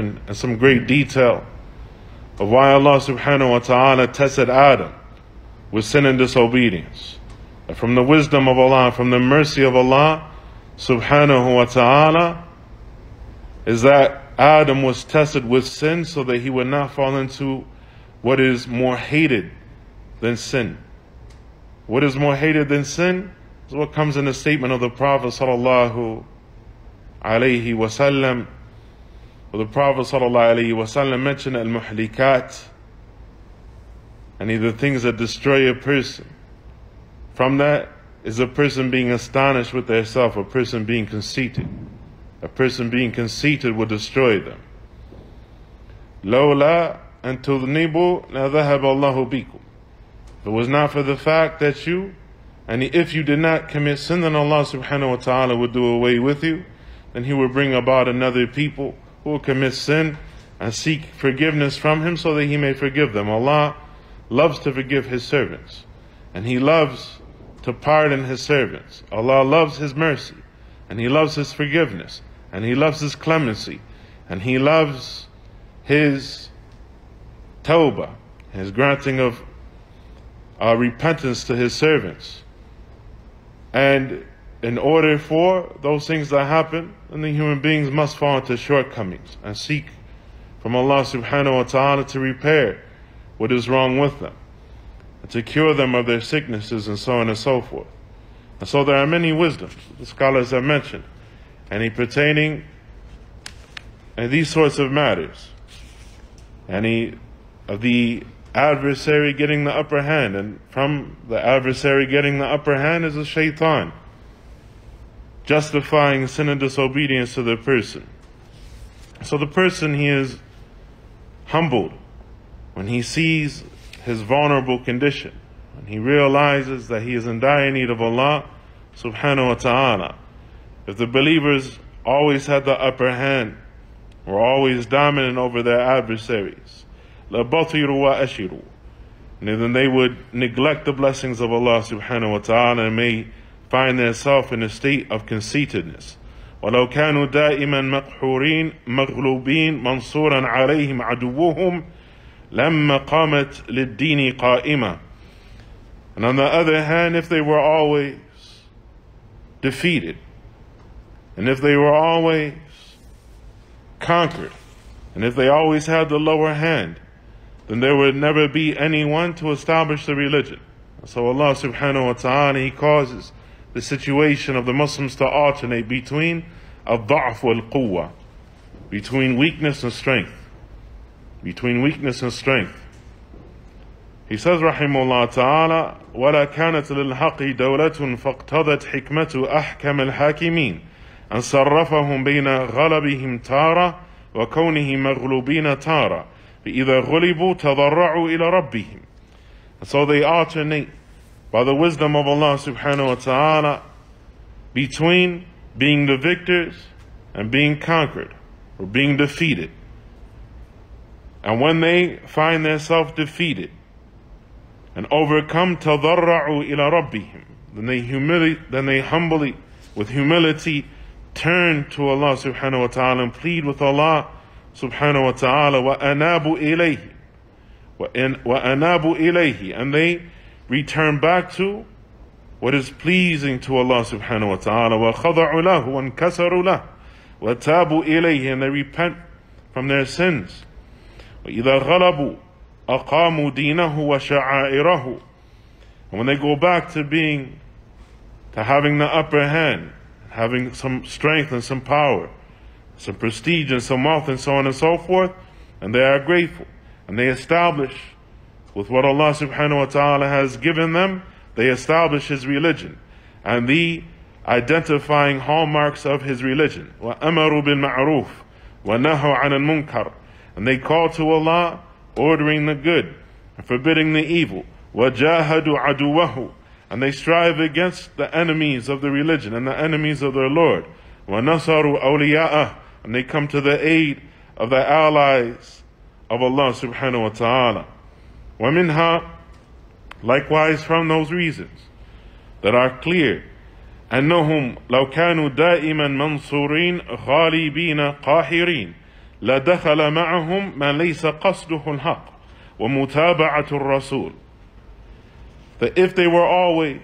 and some great detail of why Allah subhanahu wa ta'ala tested Adam with sin and disobedience. And from the wisdom of Allah, from the mercy of Allah subhanahu wa ta'ala, is that Adam was tested with sin so that he would not fall into what is more hated than sin. What is more hated than sin is what comes in the statement of the Prophet sallallahu alaihi wasallam. Well, the Prophet ﷺ mentioned al muhlikat, and the things that destroy a person. From that is a person being astonished with their self, a person being conceited. A person being conceited will destroy them. Lawla and tudnibu la dhahab Allahu bikum. If it was not for the fact that you, and if you did not commit sin, then Allah subhanahu wa ta'ala would do away with you, then He would bring about another people who commit sin and seek forgiveness from Him so that He may forgive them. Allah loves to forgive His servants. And He loves to pardon His servants. Allah loves His mercy. And He loves His forgiveness. And He loves His clemency. And He loves His tawbah, His granting of uh, repentance to His servants. And in order for those things to happen, then the human beings must fall into shortcomings and seek from Allah subhanahu wa ta'ala to repair what is wrong with them, and to cure them of their sicknesses and so on and so forth. And so there are many wisdoms, the scholars have mentioned, any pertaining and these sorts of matters. Any of the adversary getting the upper hand, and from the adversary getting the upper hand is a shaitan, justifying sin and disobedience to the person. So the person he is humbled when he sees his vulnerable condition, when he realizes that he is in dire need of Allah subhanahu wa ta'ala. If the believers always had the upper hand, were always dominant over their adversaries, لَبَطِرُوا وَأَشِرُوا And then they would neglect the blessings of Allah subhanahu wa ta'ala and may find themselves in a state of conceitedness. ولو كانوا دائما مقحورين مغلوبين منصورا عليهم عدوهم لما قامت للدين قائمة And on the other hand, if they were always defeated, and if they were always conquered, and if they always had the lower hand, then there would never be anyone to establish the religion. So Allah subhanahu wa ta'ala, He causes the situation of the Muslims to alternate between al-da'af wal-quwwa, between weakness and strength, between weakness and strength. He says, rahimahullah ta'ala, وَلَا كَانَتْ لِلْحَقِّ دَوْلَةٌ فَاقْتَضَتْ حِكْمَةُ أَحْكَمِ الْحَاكِمِينَ أن صرفهم بين غلبهم تارة وكونه مغلوبين تارة فإذا غلبوا تضرعوا إلى ربهم And so they alternate by the wisdom of Allah subhanahu wa ta'ala between being the victors and being conquered or being defeated. And when they find themselves defeated and overcome tadarra'u ila rabbihim, then they humili- then they humbly, with humility, turn to Allah subhanahu wa ta'ala and plead with Allah subhanahu wa ta'ala wa anabu ilayhi wa anabu and they return back to what is pleasing to Allah subhanahu wa ta'ala wa khada'u lahu wa ankasaru lahu wa tabu ilayhi and they repent from their sins وإذا غلبوا أقاموا دينه وشعائره and when they go back to being to having the upper hand having some strength and some power, some prestige and some wealth and so on and so forth, and they are grateful. And they establish with what Allah subhanahu wa ta'ala has given them, they establish His religion. And the identifying hallmarks of His religion. وَأَمَرُوا بِالْمَعْرُوفِ وَنَهُوا عَنِ الْمُنْكَرِ And they call to Allah, ordering the good and forbidding the evil. وَجَاهَدُوا عَدُوَّهُ and they strive against the enemies of the religion and the enemies of their Lord. وَنَصَرُوا أَوْلِيَاءَهُ And they come to the aid of the allies of Allah subhanahu wa ta'ala. وَمِنْهَا Likewise from those reasons that are clear أنهم لو كانوا دائما منصورين غالبين قاهرين لدخل معهم ما ليس قصده الحق ومتابعة الرسول that if they were always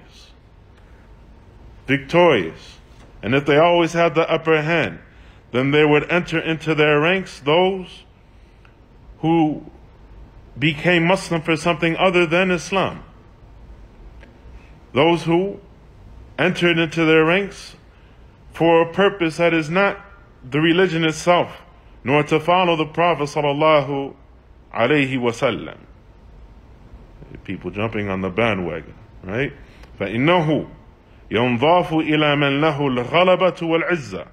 victorious and if they always had the upper hand then they would enter into their ranks those who became Muslim for something other than Islam. Those who entered into their ranks for a purpose that is not the religion itself, nor to follow the Prophet sallallahu alaihi wasallam. People jumping on the bandwagon, right? فإنه ينضاف إلى من له الغلبة والعزة.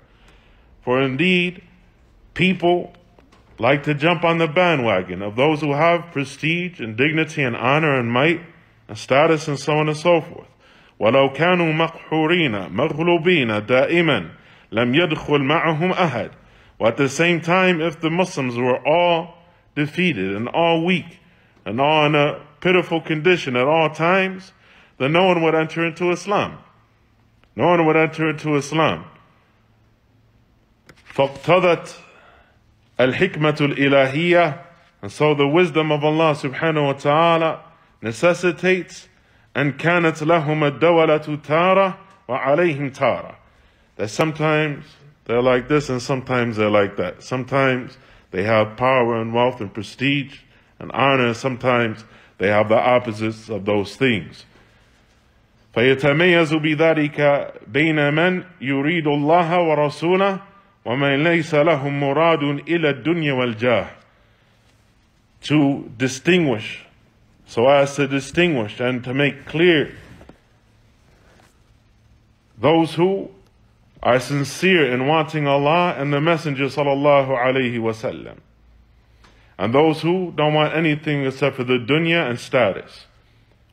For indeed, people like to jump on the bandwagon of those who have prestige and dignity and honor and might and status and so on and so forth. ولو كانوا مقحورين مغلوبين دائما لم يدخل معهم أحد. But at the same time, if the Muslims were all defeated and all weak and all in a pitiful condition at all times, then no one would enter into Islam. No one would enter into Islam. فاقتضت الحكمة الإلهية and so the wisdom of Allah subhanahu wa ta'ala necessitates أن كانت لهم الدولة تارة وعليهم تارة that sometimes they're like this and sometimes they're like that sometimes they have power and wealth and prestige and honor and sometimes they have the opposites of those things فيتميز بذلك بين من يريد الله ورسوله ومن ليس لهم مراد إلى الدنيا والجاه to distinguish so as to distinguish and to make clear those who are sincere in wanting Allah and the Messenger sallallahu alaihi wasallam, and those who don't want anything except for the dunya and status.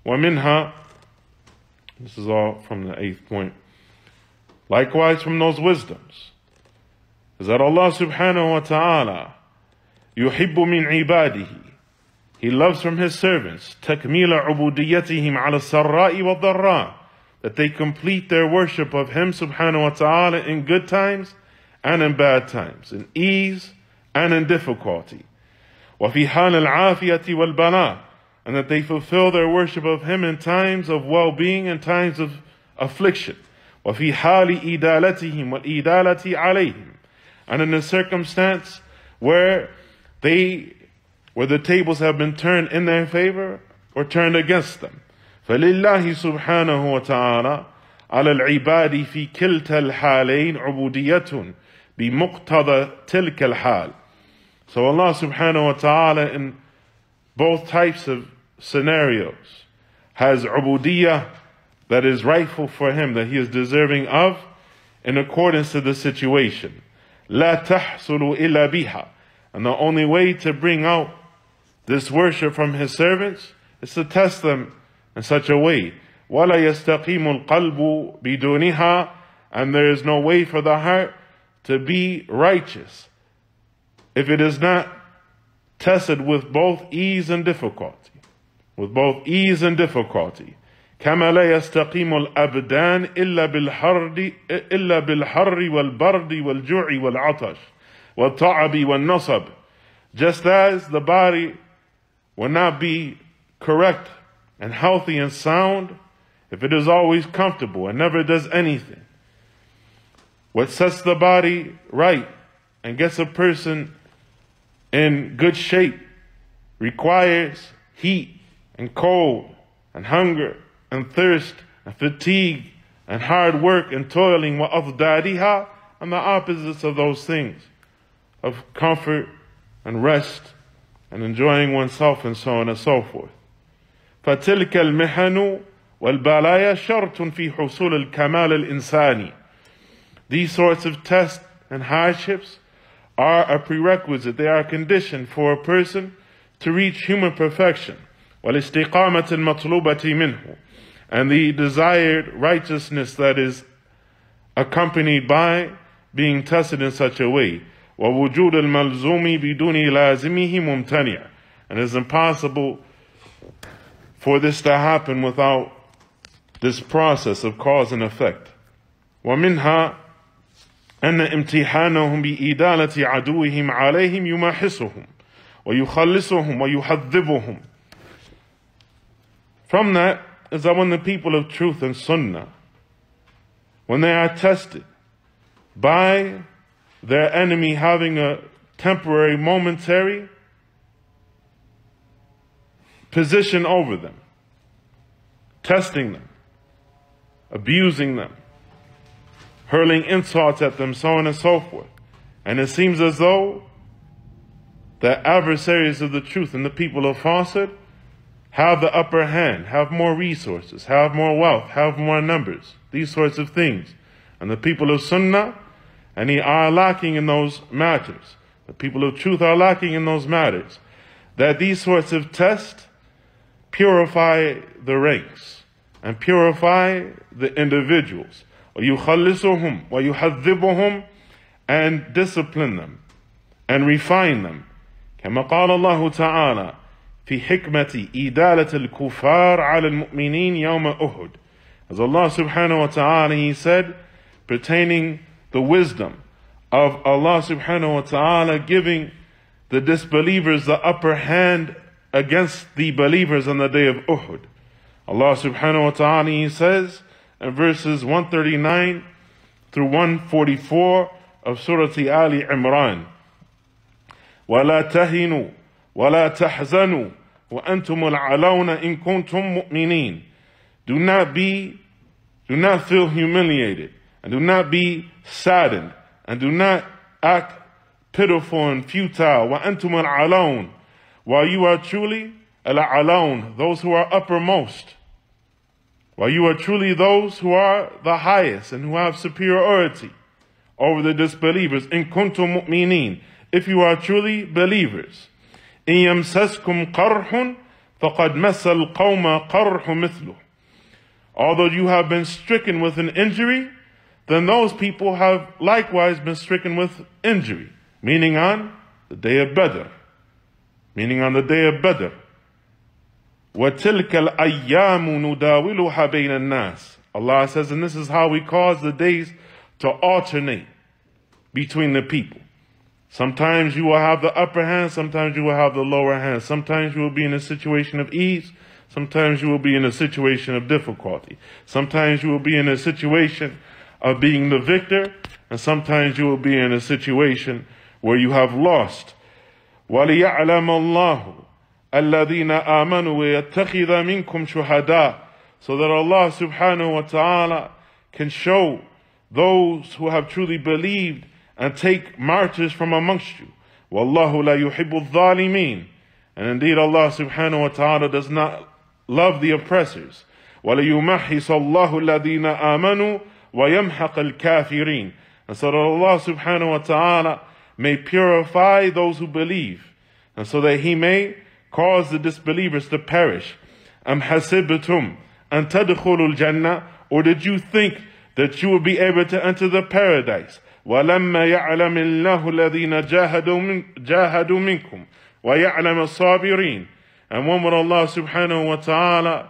ومنها, this is all from the eighth point. Likewise, from those wisdoms, is that Allah subhanahu wa ta'ala يحب من عباده He loves from His servants تكميل عبوديتهم على السراء والضراء that they complete their worship of Him subhanahu wa ta'ala in good times and in bad times, in ease and in difficulty. وفي حال العافية والبلاء and that they fulfill their worship of Him in times of well-being and times of affliction. وفي حال إدالتهم والإدالة عليهم and in a circumstance where they where the tables have been turned in their favor or turned against them. فلله سبحانه وتعالى على العباد في كلتا الحالين عبودية بمقتضى تلك الحال. So Allah subhanahu wa ta'ala in both types of scenarios has ubudiyah that is rightful for him, that he is deserving of in accordance to the situation. لا تحصل إلا بها. And the only way to bring out this worship from his servants is to test them in such a way. ولا يستقيم القلب بدونها and there is no way for the heart to be righteous if it is not tested with both ease and difficulty. With both ease and difficulty. كما لا يستقيم الأبدان إلا بالحر إلا بالحر والبرد والجوع والعطش والتعب والنصب just as the body will not be correct and healthy and sound if it is always comfortable and never does anything. What sets the body right and gets a person in good shape requires heat and cold and hunger and thirst and fatigue and hard work and toiling وأضدادها and the opposites of those things of comfort and rest and enjoying oneself and so on and so forth. فتلك المحن والبلايا شرط في حصول الكمال الإنساني. These sorts of tests and hardships are a prerequisite, they are a condition for a person to reach human perfection. والاستقامة المطلوبة منه and the desired righteousness that is accompanied by being tested in such a way. ووجود الملزوم بدون لازمه ممتنع. And it is impossible for this to happen without this process of cause and effect. ومنها أن امتحانهم بإدالة عدوهم عليهم يماحصهم ويخلصهم ويحذبهم From that is that when the people of truth and sunnah, when they are tested by their enemy having a temporary, momentary position over them, testing them, abusing them, hurling insults at them, so on and so forth. And it seems as though the adversaries of the truth and the people of falsehood have the upper hand, have more resources, have more wealth, have more numbers, these sorts of things. And the people of Sunnah, and they are lacking in those matters. The people of truth are lacking in those matters. That these sorts of tests purify the ranks and purify the individuals. وَيُخَلِّصُهُمْ وَيُحَذِّبُهُمْ and discipline them and refine them. كما قال الله تعالى في حكمة إدالة الكفار على المؤمنين يوم أهد. As Allah subhanahu wa ta'ala, He said, pertaining the wisdom of Allah subhanahu wa ta'ala giving the disbelievers the upper hand against the believers on the day of Uhud. Allah subhanahu wa ta'ala he says in verses 139 through 144 of Surah Ali Imran, وَلَا تَهِنُوا وَلَا تَحْزَنُوا وَأَنْتُمُ الْعَلَوْنَ إِن كُنْتُم مُؤْمِنِينَ Do not be, do not feel humiliated, and do not be saddened, and do not act pitiful and futile. وَأَنْتُمُ الْعَلَوْنَ while you are truly al those who are uppermost, while you are truly those who are the highest and who have superiority over the disbelievers, in kuntum mu'minin, if you are truly believers, in yamsaskum qarhun, faqad masal qawma qarhu mithluh. Although you have been stricken with an injury, then those people have likewise been stricken with injury, meaning on the day of Badr meaning on the day of Badr. وَتِلْكَ الْأَيَّامُ نُدَاوِلُهَا بَيْنَ النَّاسِ Allah says, and this is how we cause the days to alternate between the people. Sometimes you will have the upper hand, sometimes you will have the lower hand. Sometimes you will be in a situation of ease, sometimes you will be in a situation of difficulty. Sometimes you will be in a situation of being the victor, and sometimes you will be in a situation where you have lost. وليعلم الله الذين آمنوا ويتخذ منكم شهداء so that Allah subhanahu wa ta'ala can show those who have truly believed and take martyrs from amongst you. Wallahu la yuhibbu dhalimin. And indeed Allah subhanahu wa ta'ala does not love the oppressors. وَلَيُمَحِّصَ اللَّهُ الَّذِينَ آمَنُوا وَيَمْحَقَ الْكَافِرِينَ And so that Allah subhanahu wa ta'ala may purify those who believe, and so that he may cause the disbelievers to perish. Am hasibatum an tadkhulul jannah, or did you think that you will be able to enter the paradise? ولما يعلم الله الذين جاهدوا, من جاهدوا منكم ويعلم الصابرين and when would Allah subhanahu wa ta'ala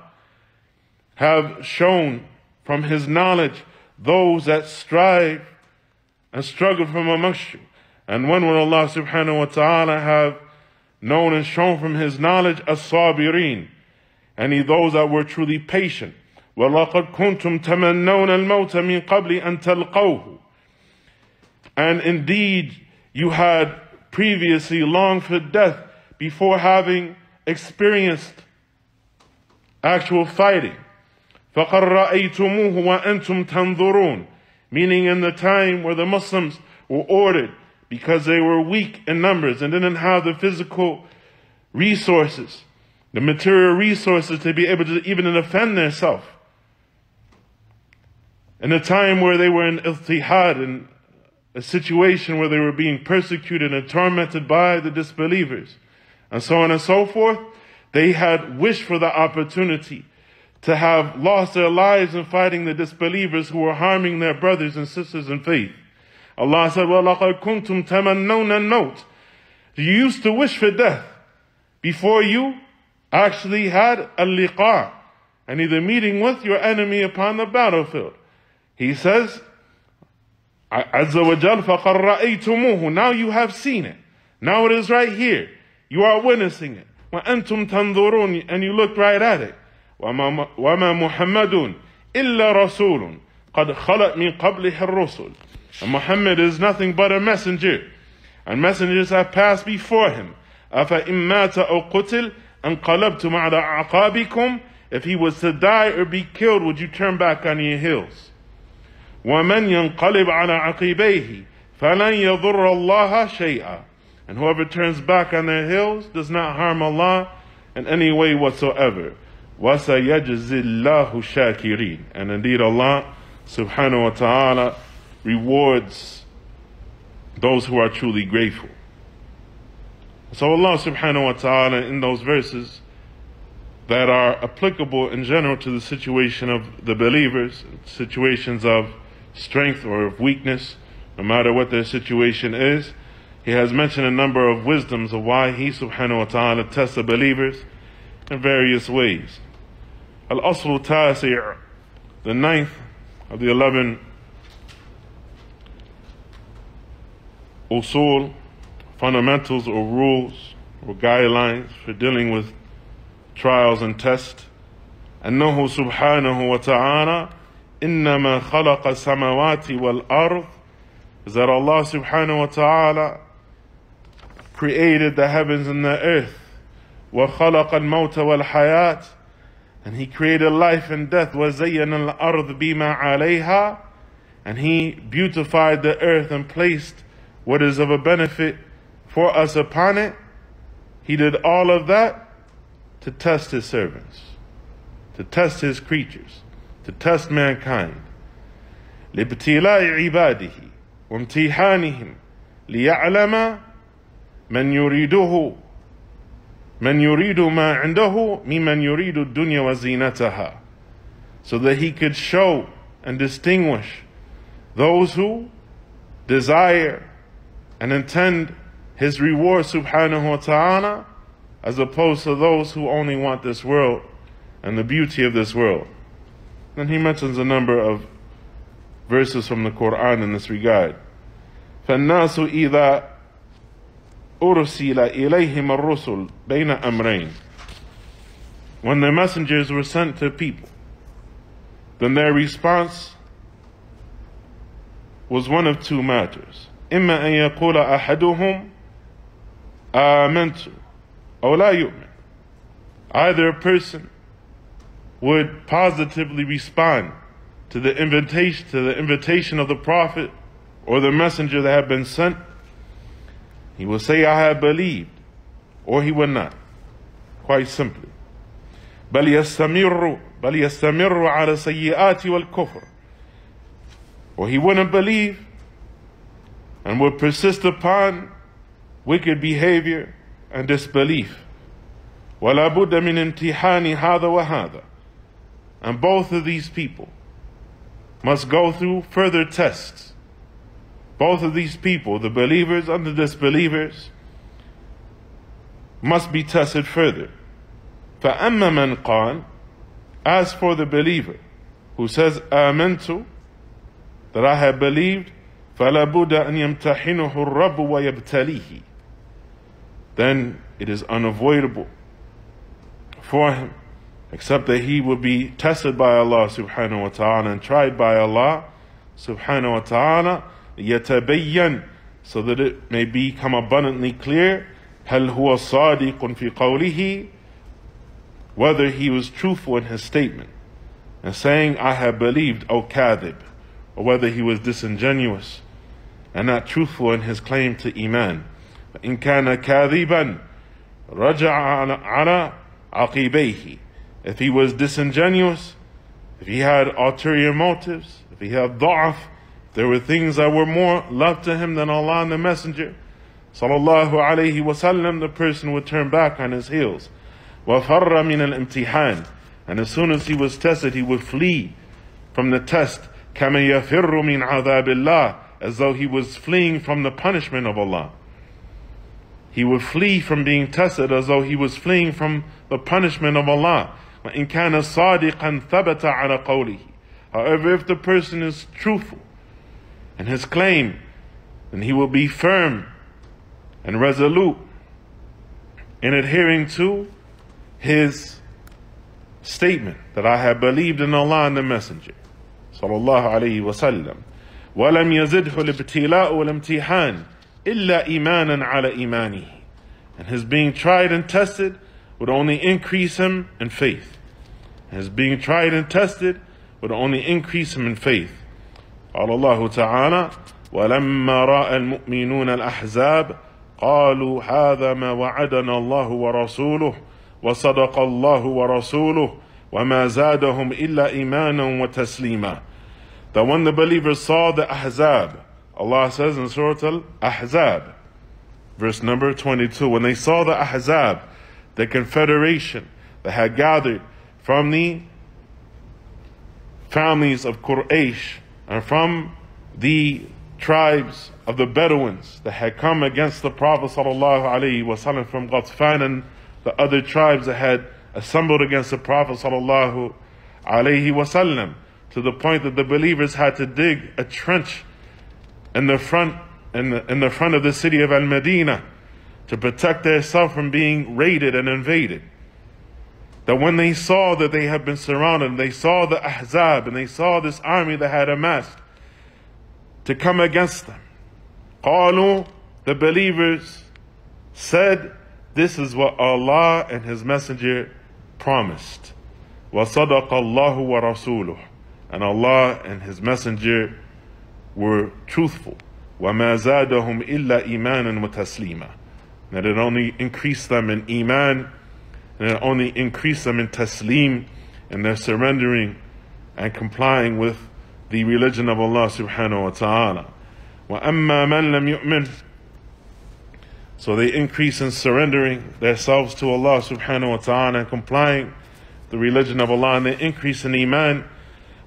have shown from his knowledge those that strive and struggle from amongst you and when will Allah subhanahu wa ta'ala have known and shown from His knowledge as-sabirin, and he those that were truly patient. وَلَقَدْ كُنْتُمْ تَمَنَّوْنَ الْمَوْتَ مِنْ قَبْلِ أَنْ تَلْقَوْهُ And indeed, you had previously longed for death before having experienced actual fighting. فَقَدْ رَأَيْتُمُوهُ وَأَنْتُمْ تَنْظُرُونَ Meaning in the time where the Muslims were ordered because they were weak in numbers and didn't have the physical resources, the material resources to be able to even defend themselves. In a time where they were in iltihad, in a situation where they were being persecuted and tormented by the disbelievers, and so on and so forth, they had wished for the opportunity to have lost their lives in fighting the disbelievers who were harming their brothers and sisters in faith. Allah said, وَلَقَدْ كُنْتُمْ تَمَنَّوْنَ الْمَوْتِ You used to wish for death before you actually had a liqa, and either meeting with your enemy upon the battlefield. He says, Azza wa Jal فَقَدْ Now you have seen it. Now it is right here. You are witnessing it. وَأَنْتُمْ تَنْظُرُونَ And you looked right at it. وَمَا مُحَمَّدٌ إِلَّا رَسُولٌ قَدْ خَلَتْ مِنْ قَبْلِهِ الرُّسُلُ And Muhammad is nothing but a messenger. And messengers have passed before him. أَفَإِن مَّاتَ أَوْ قُتِلْ أَنْقَلَبْتُمْ عَلَىٰ أَعْقَابِكُمْ If he was to die or be killed, would you turn back on your heels? وَمَنْ يَنْقَلِبْ عَلَىٰ عَقِبَيْهِ فَلَنْ يَضُرَّ اللَّهَ شَيْئًا And whoever turns back on their heels does not harm Allah in any way whatsoever. وَسَيَجْزِ اللَّهُ الشَّاكِرِينَ And indeed Allah subhanahu wa ta'ala rewards those who are truly grateful. So Allah subhanahu wa ta'ala in those verses that are applicable in general to the situation of the believers, situations of strength or of weakness, no matter what their situation is, He has mentioned a number of wisdoms of why He subhanahu wa ta'ala tests the believers in various ways. Al-Asl Tasi' the ninth of the eleven usul fundamentals or rules or guidelines for dealing with trials and tests. أنه سبحانه وتعالى إنما خلق السماوات والأرض is that Allah subhanahu wa ta'ala created the heavens and the earth وخلق الموت والحياة and he created life and death وزين الأرض بما عليها and he beautified the earth and placed what is of a benefit for us upon it. He did all of that to test his servants, to test his creatures, to test mankind. لابتلاء عباده وامتحانهم ليعلم من يريده من يريد ما عنده ممن يريد الدنيا وزينتها so that he could show and distinguish those who desire and intend his reward subhanahu wa ta'ala as opposed to those who only want this world and the beauty of this world. Then he mentions a number of verses from the Quran in this regard. فالناس إذا أرسل إليهم الرسل بين أمرين When the messengers were sent to people, then their response was one of two matters. إما أن يقول أحدهم آمنت أو لا يؤمن either a person would positively respond to the invitation to the invitation of the prophet or the messenger that had been sent he will say I have believed or he will not quite simply بل يستمر بل يستمر على السيئات والكفر or he wouldn't believe and would persist upon wicked behavior and disbelief. ولا بد من امتحان هذا وهذا. And both of these people must go through further tests. Both of these people, the believers and the disbelievers, must be tested further. فأما من قال As for the believer who says آمنت that I have believed فلا بد أن يمتحنه الرب ويبتليه then it is unavoidable for him, except that he will be tested by Allah subhanahu wa ta'ala and tried by Allah subhanahu wa ta'ala, يتبين, so that it may become abundantly clear, هل هو صادق في قوله, whether he was truthful in his statement, and saying, I have believed, O kadhib, or whether he was disingenuous and not truthful in his claim to Iman. إن كان كاذبا رجع على عقبيه if he was disingenuous if he had ulterior motives if he had ضعف there were things that were more loved to him than Allah and the messenger sallallahu alayhi wasallam the person would turn back on his heels وفر من الامتحان and as soon as he was tested he would flee from the test كما يفر من عذاب الله as though he was fleeing from the punishment of Allah he would flee from being tested as though he was fleeing from the punishment of Allah. However, if the person is truthful and his claim, then he will be firm and resolute in adhering to his statement that I have believed in Allah and the Messenger. Sallallahu alayhi wa sallam. ولم يزده الابتلاء والامتحان إلا إيمانا على إيمانه. And his being tried and tested would only increase him in faith. His being tried and tested would only increase him in faith. قال الله تعالى ولما رأى المؤمنون الأحزاب قالوا هذا ما وعدنا الله ورسوله وصدق الله ورسوله وما زادهم إلا إيمانا وتسليما That when the believers saw the Ahzab, Allah says in Surah Al-Ahzab, verse number 22, when they saw the Ahzab, the confederation that had gathered from the families of Quraysh and from the tribes of the Bedouins that had come against the Prophet ﷺ from Ghatfan and the other tribes that had assembled against the Prophet ﷺ to the point that the believers had to dig a trench in the front in the, in the front of the city of Al-Medina to protect themselves from being raided and invaded. That when they saw that they had been surrounded, they saw the Ahzab and they saw this army that had amassed to come against them. قالوا, the believers said, this is what Allah and His Messenger promised. وَصَدَقَ اللَّهُ وَرَسُولُهُ And Allah and His Messenger were truthful. وَمَا زَادَهُمْ إِلَّا إِيمَانًا وَتَسْلِيمًا That it only increased them in iman, and it only increased them in taslim, and their surrendering and complying with the religion of Allah subhanahu wa ta'ala. وَأَمَّا مَنْ لَمْ يُؤْمِنْ So they increase in surrendering themselves to Allah subhanahu wa ta'ala and complying the religion of Allah and they increase in iman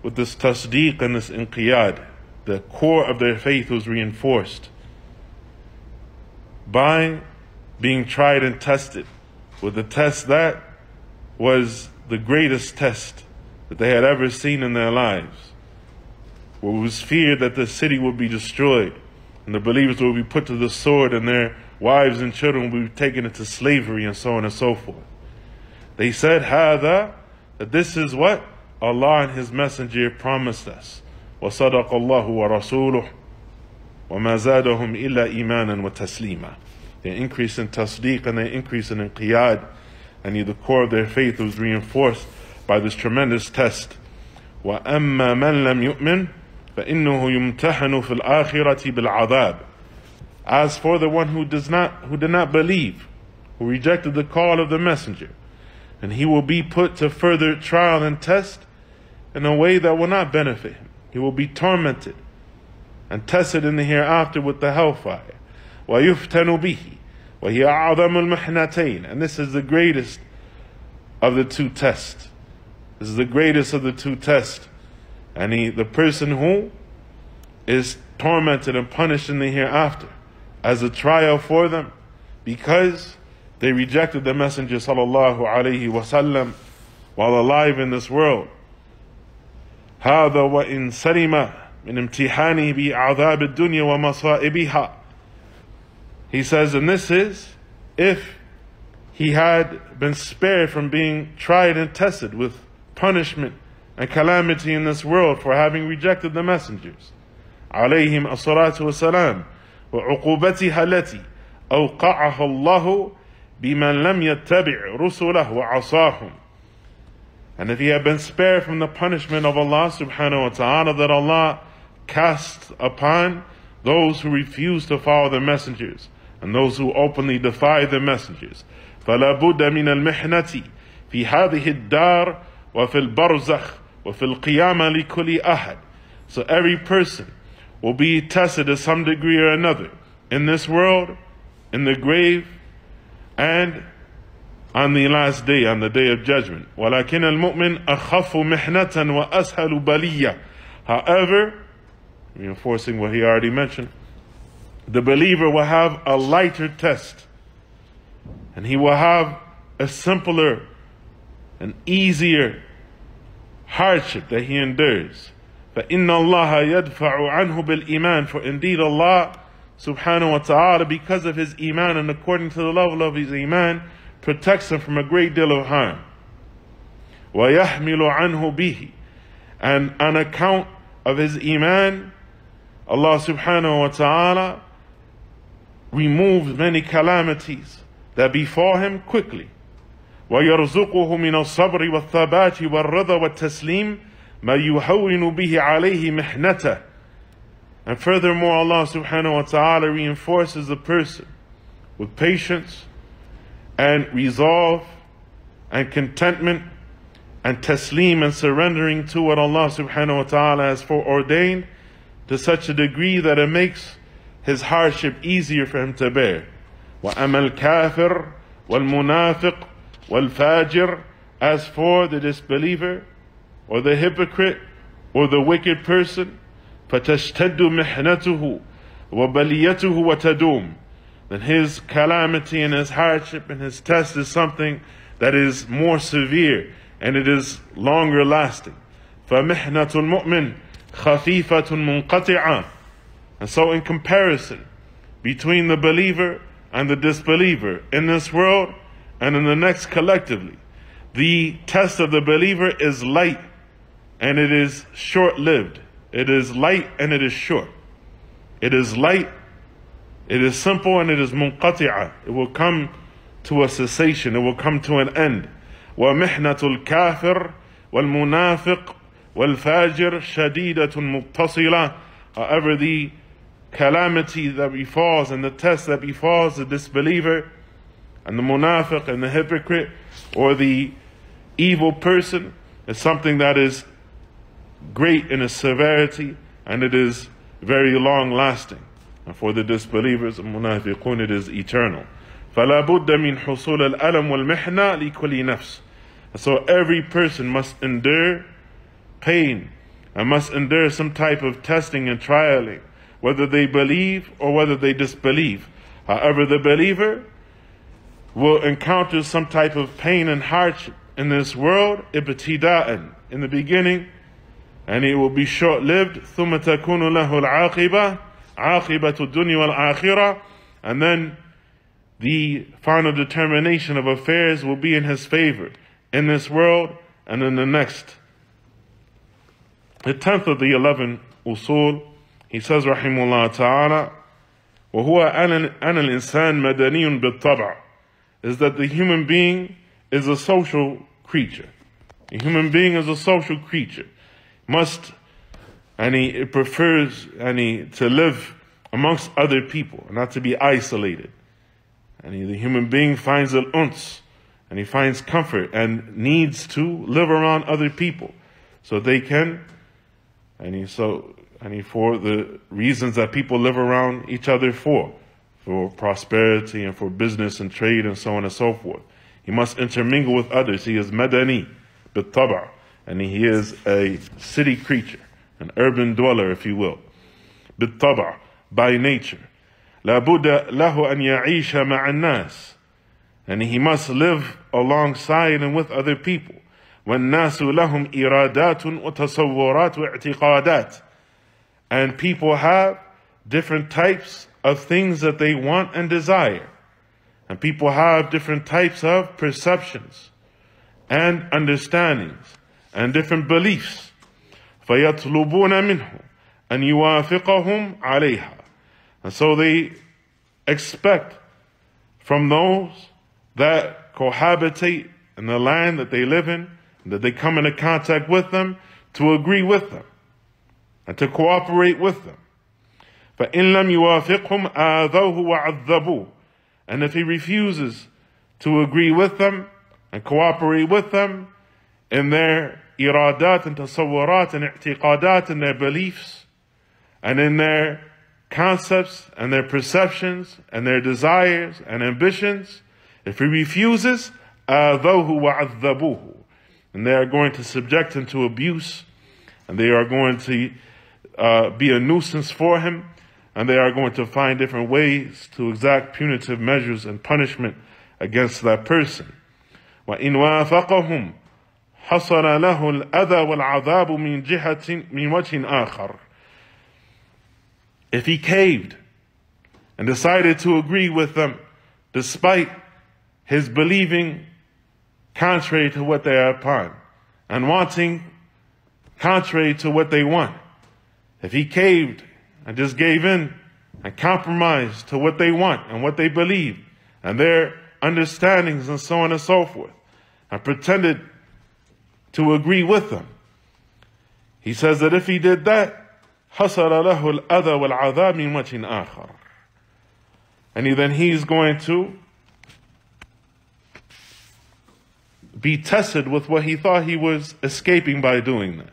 with this tasdeeq and this inqiyad. The core of their faith was reinforced by being tried and tested with a test that was the greatest test that they had ever seen in their lives where it was feared that the city would be destroyed and the believers would be put to the sword and their wives and children would be taken into slavery and so on and so forth. They said, Hada, that this is what Allah and His Messenger promised us. وصدق الله ورسوله وما زادهم إلا إيمانا وتسليما They increase in tasdeeq and they increase in inqiyad and the core of their faith was reinforced by this tremendous test. وأما من لم يؤمن فإنه يمتحن في الآخرة بالعذاب. As for the one who does not, who did not believe, who rejected the call of the messenger, and he will be put to further trial and test in a way that will not benefit him. He will be tormented and tested in the hereafter with the hellfire. وَيُفْتَنُ بِهِ وَهِيَ أَعْظَمُ الْمِحْنَتَيْنِ And this is the greatest of the two tests. This is the greatest of the two tests. And he, the person who is tormented and punished in the hereafter as a trial for them because they rejected the Messenger sallallahu alaihi wasallam while alive in this world. هذا وإن سلم من امتحانه بعذاب الدنيا ومصائبها. He says, and this is if he had been spared from being tried and tested with punishment and calamity in this world for having rejected the messengers. عليهم الصلاة والسلام وعقوبتها التي أوقعها الله بمن لم يتبع رسله وعصاهم. And if he had been spared from the punishment of Allah subhanahu wa ta'ala that Allah cast upon those who refuse to follow the messengers and those who openly defy the messengers. فلا بد من المحنة في هذه الدار وفي البرزخ وفي القيامة لكل أحد. So every person will be tested to some degree or another in this world, in the grave, and on the last day, on the day of judgment. ولكن المؤمن أخف محنة وأسهل بلية. However, reinforcing what he already mentioned, the believer will have a lighter test, and he will have a simpler and easier hardship that he endures. فإن الله يدفع عنه بالإيمان for indeed Allah subhanahu wa ta'ala because of his iman and according to the level of his iman protects him from a great deal of harm ويحمل عنه به and on account of his iman Allah subhanahu wa ta'ala removes many calamities that befall him quickly ويرزقه من الصبر والثبات والرضا والتسليم ما يهون به عليه محنته and furthermore Allah subhanahu wa ta'ala reinforces the person with patience and resolve and contentment and taslim and surrendering to what Allah subhanahu wa ta'ala has foreordained to such a degree that it makes his hardship easier for him to bear. وَأَمَا الْكَافِرُ وَالْمُنَافِقُ وَالْفَاجِرُ As for the disbeliever, or the hypocrite, or the wicked person, فَتَشْتَدُّ مِحْنَتُهُ وَبَلِيَتُهُ وَتَدُومُ Then his calamity and his hardship and his test is something that is more severe and it is longer lasting. فَمِحْنَةُ الْمُؤْمِنِ خَفِيفَةٌ مُنْقَطِعَةٌ And so in comparison between the believer and the disbeliever in this world and in the next collectively, the test of the believer is light and it is short lived. It is light and it is short. It is light, it is simple, and it is munqati'ah. It will come to a cessation, it will come to an end. ومحنة الكافر والمنافق والفاجر شديدة متصلة. However, the calamity that befalls and the test that befalls the disbeliever and the munafiq and the hypocrite or the evil person is something that is great in its severity and it is very long lasting. And for the disbelievers, munafiqun, it is eternal. فلا بد من حصول الألم والمحنة لكل نفس. So every person must endure pain and must endure some type of testing and trialing, whether they believe or whether they disbelieve. However, the believer will encounter some type of pain and hardship in this world, ibtida'an, in the beginning, and it will be short-lived. ثم تكون له العاقبة عاقبة الدنيا والآخرة and then the final determination of affairs will be in his favor in this world and in the next. The tenth of the eleven usul, he says rahimullah ta'ala, وهو أن الإنسان مدني بالطبع is that the human being is a social creature. A human being is a social creature must and he prefers and he to live amongst other people, not to be isolated. And he, the human being finds an uns and he finds comfort and needs to live around other people so they can and he so and he for the reasons that people live around each other for for prosperity and for business and trade and so on and so forth. He must intermingle with others. He is madani, بالطبع and he is a city creature, an urban dweller, if you will. بالطبع, by nature. لابد له أن يعيش مع الناس. And he must live alongside and with other people. والناس لهم إرادات وتصورات واعتقادات. And people have different types of things that they want and desire. And people have different types of perceptions and understandings and different beliefs فيطلبون منه أن يوافقهم عليها and so they expect from those that cohabitate in the land that they live in that they come into contact with them to agree with them and to cooperate with them فإن لم يوافقهم آذوه وعذبوه and if he refuses to agree with them and cooperate with them in their iradat and tasawwarat and i'tiqadat and their beliefs and in their concepts and their perceptions and their desires and ambitions, if he refuses, آذوه وعذبوه. And they are going to subject him to abuse and they are going to uh, be a nuisance for him and they are going to find different ways to exact punitive measures and punishment against that person. وَإِنْ وَافَقَهُمْ حصل له الأذى والعذاب من جهة من وجه آخر. If he caved and decided to agree with them despite his believing contrary to what they are upon and wanting contrary to what they want. If he caved and just gave in and compromised to what they want and what they believe and their understandings and so on and so forth and pretended to agree with them. He says that if he did that, حصل له الأذى والعذاب من وجه آخر. And he, then he's going to be tested with what he thought he was escaping by doing that.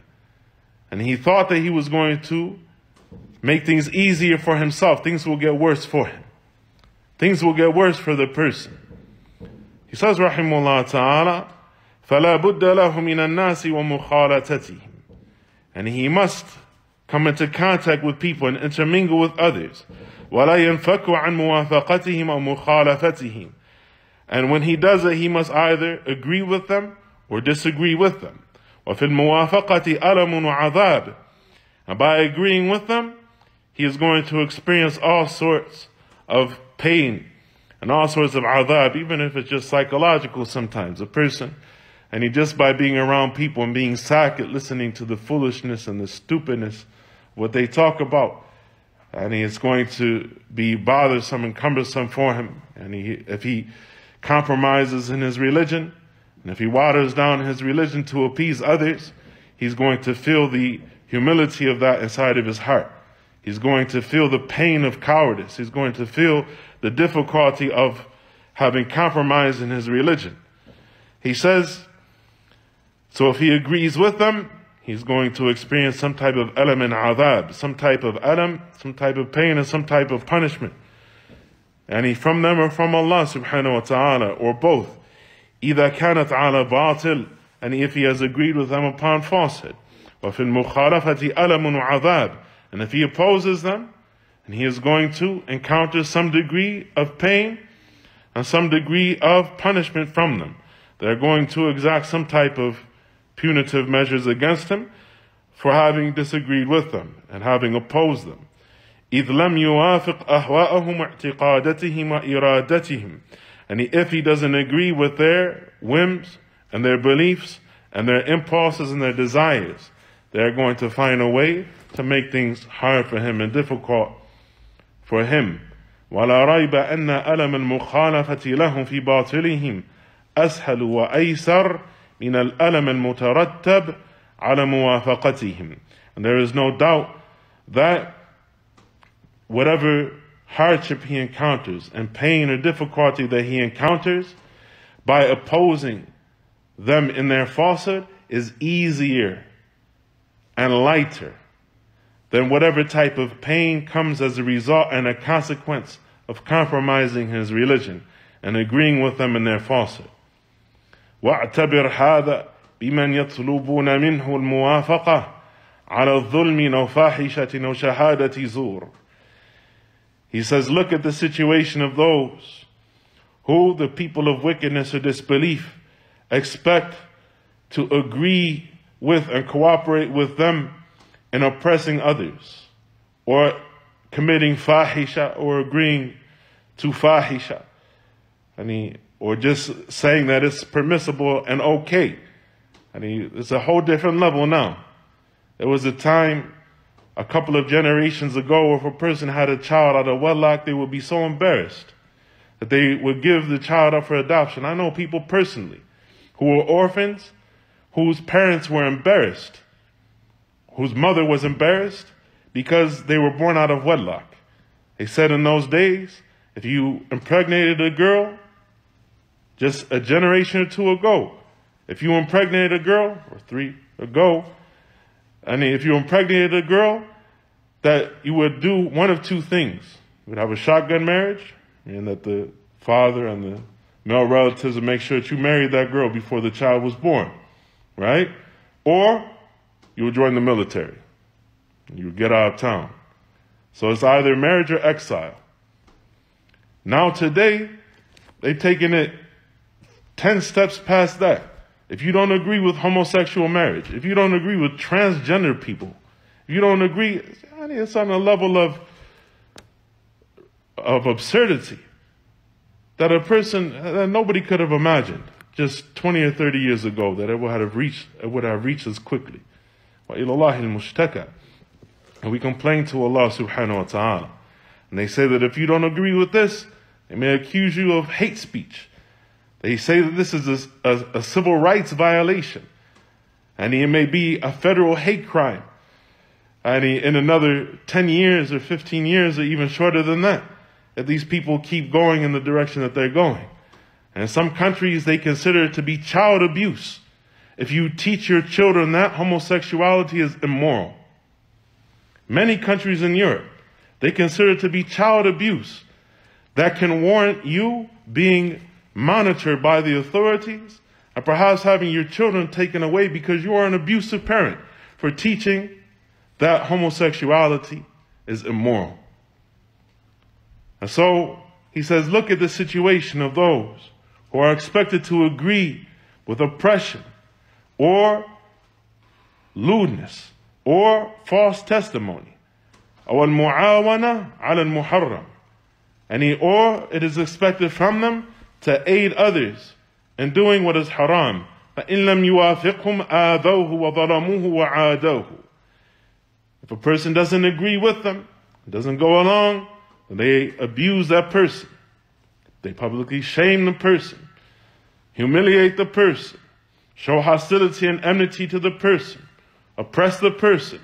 And he thought that he was going to make things easier for himself. Things will get worse for him. Things will get worse for the person. He says, Rahimullah Ta'ala, فَلَا بُدَّ لَهُ مِنَ النَّاسِ وَمُخَالَتَتِهِمْ And he must come into contact with people and intermingle with others. وَلَا يَنْفَكُ عَنْ مُوَافَقَتِهِمْ أَوْ مُخَالَفَتِهِمْ And when he does it, he must either agree with them or disagree with them. وَفِي الْمُوَافَقَةِ أَلَمٌ وَعَذَابٌ And by agreeing with them, he is going to experience all sorts of pain and all sorts of adhab, even if it's just psychological sometimes. A person, and he just by being around people and being sacked, listening to the foolishness and the stupidness, what they talk about, and he is going to be bothersome and cumbersome for him. And he, if he compromises in his religion, and if he waters down his religion to appease others, he's going to feel the humility of that inside of his heart. He's going to feel the pain of cowardice. He's going to feel the difficulty of having compromised in his religion. He says, so if he agrees with them, he's going to experience some type of element adab, some type of alam, some type of pain, and some type of punishment. And he from them or from Allah subhanahu wa ta'ala, or both. إذا كانت على باطل, and if he has agreed with them upon falsehood. وفي المخالفة ألم وعذاب, and if he opposes them, and he is going to encounter some degree of pain and some degree of punishment from them. They're going to exact some type of punitive measures against him for having disagreed with them and having opposed them. إذ لم يوافق أهواءهم واعتقاداتهم وإرادتهم and if he doesn't agree with their whims and their beliefs and their impulses and their desires, they're going to find a way to make things hard for him and difficult for him. ولا ريب أن ألم المخالفة لهم في باطلهم أسهل وأيسر من الألم المترتب على موافقتهم. And there is no doubt that whatever hardship he encounters and pain or difficulty that he encounters by opposing them in their falsehood is easier and lighter than whatever type of pain comes as a result and a consequence of compromising his religion and agreeing with them in their falsehood. واعتبر هذا بمن يطلبون منه الموافقة على الظلم أو فاحشة أو شهادة زور. he says, look at the situation of those who the people of wickedness or disbelief expect to agree with and cooperate with them in oppressing others or committing fahisha or agreeing to fahisha. I mean, or just saying that it's permissible and okay. I mean, it's a whole different level now. There was a time a couple of generations ago if a person had a child out of wedlock, they would be so embarrassed that they would give the child up for adoption. I know people personally who were orphans whose parents were embarrassed whose mother was embarrassed because they were born out of wedlock. They said in those days, if you impregnated a girl, just a generation or two ago, if you impregnated a girl, or three ago, I mean, if you impregnated a girl, that you would do one of two things. You would have a shotgun marriage, and that the father and the male relatives would make sure that you married that girl before the child was born, right? Or you would join the military. You would get out of town. So it's either marriage or exile. Now today, they've taken it 10 steps past that. If you don't agree with homosexual marriage, if you don't agree with transgender people, if you don't agree, it's on a level of, of absurdity that a person that nobody could have imagined just 20 or 30 years ago that it would have reached, it would have reached as quickly. And we complain to Allah subhanahu wa ta'ala. And they say that if you don't agree with this, they may accuse you of hate speech. They say that this is a, a, a civil rights violation. And it may be a federal hate crime. And in another 10 years or 15 years or even shorter than that, if these people keep going in the direction that they're going. And in some countries, they consider it to be child abuse. If you teach your children that homosexuality is immoral. Many countries in Europe, they consider it to be child abuse that can warrant you being monitored by the authorities and perhaps having your children taken away because you are an abusive parent for teaching that homosexuality is immoral. And so he says, look at the situation of those who are expected to agree with oppression or lewdness or false testimony. أو المعاونة على المحرم. And he, or it is expected from them to aid others in doing what is haram. فإن لم يوافقهم آذوه وظلموه وعادوه. If a person doesn't agree with them, doesn't go along, they abuse that person. They publicly shame the person, humiliate the person, show hostility and enmity to the person, oppress the person.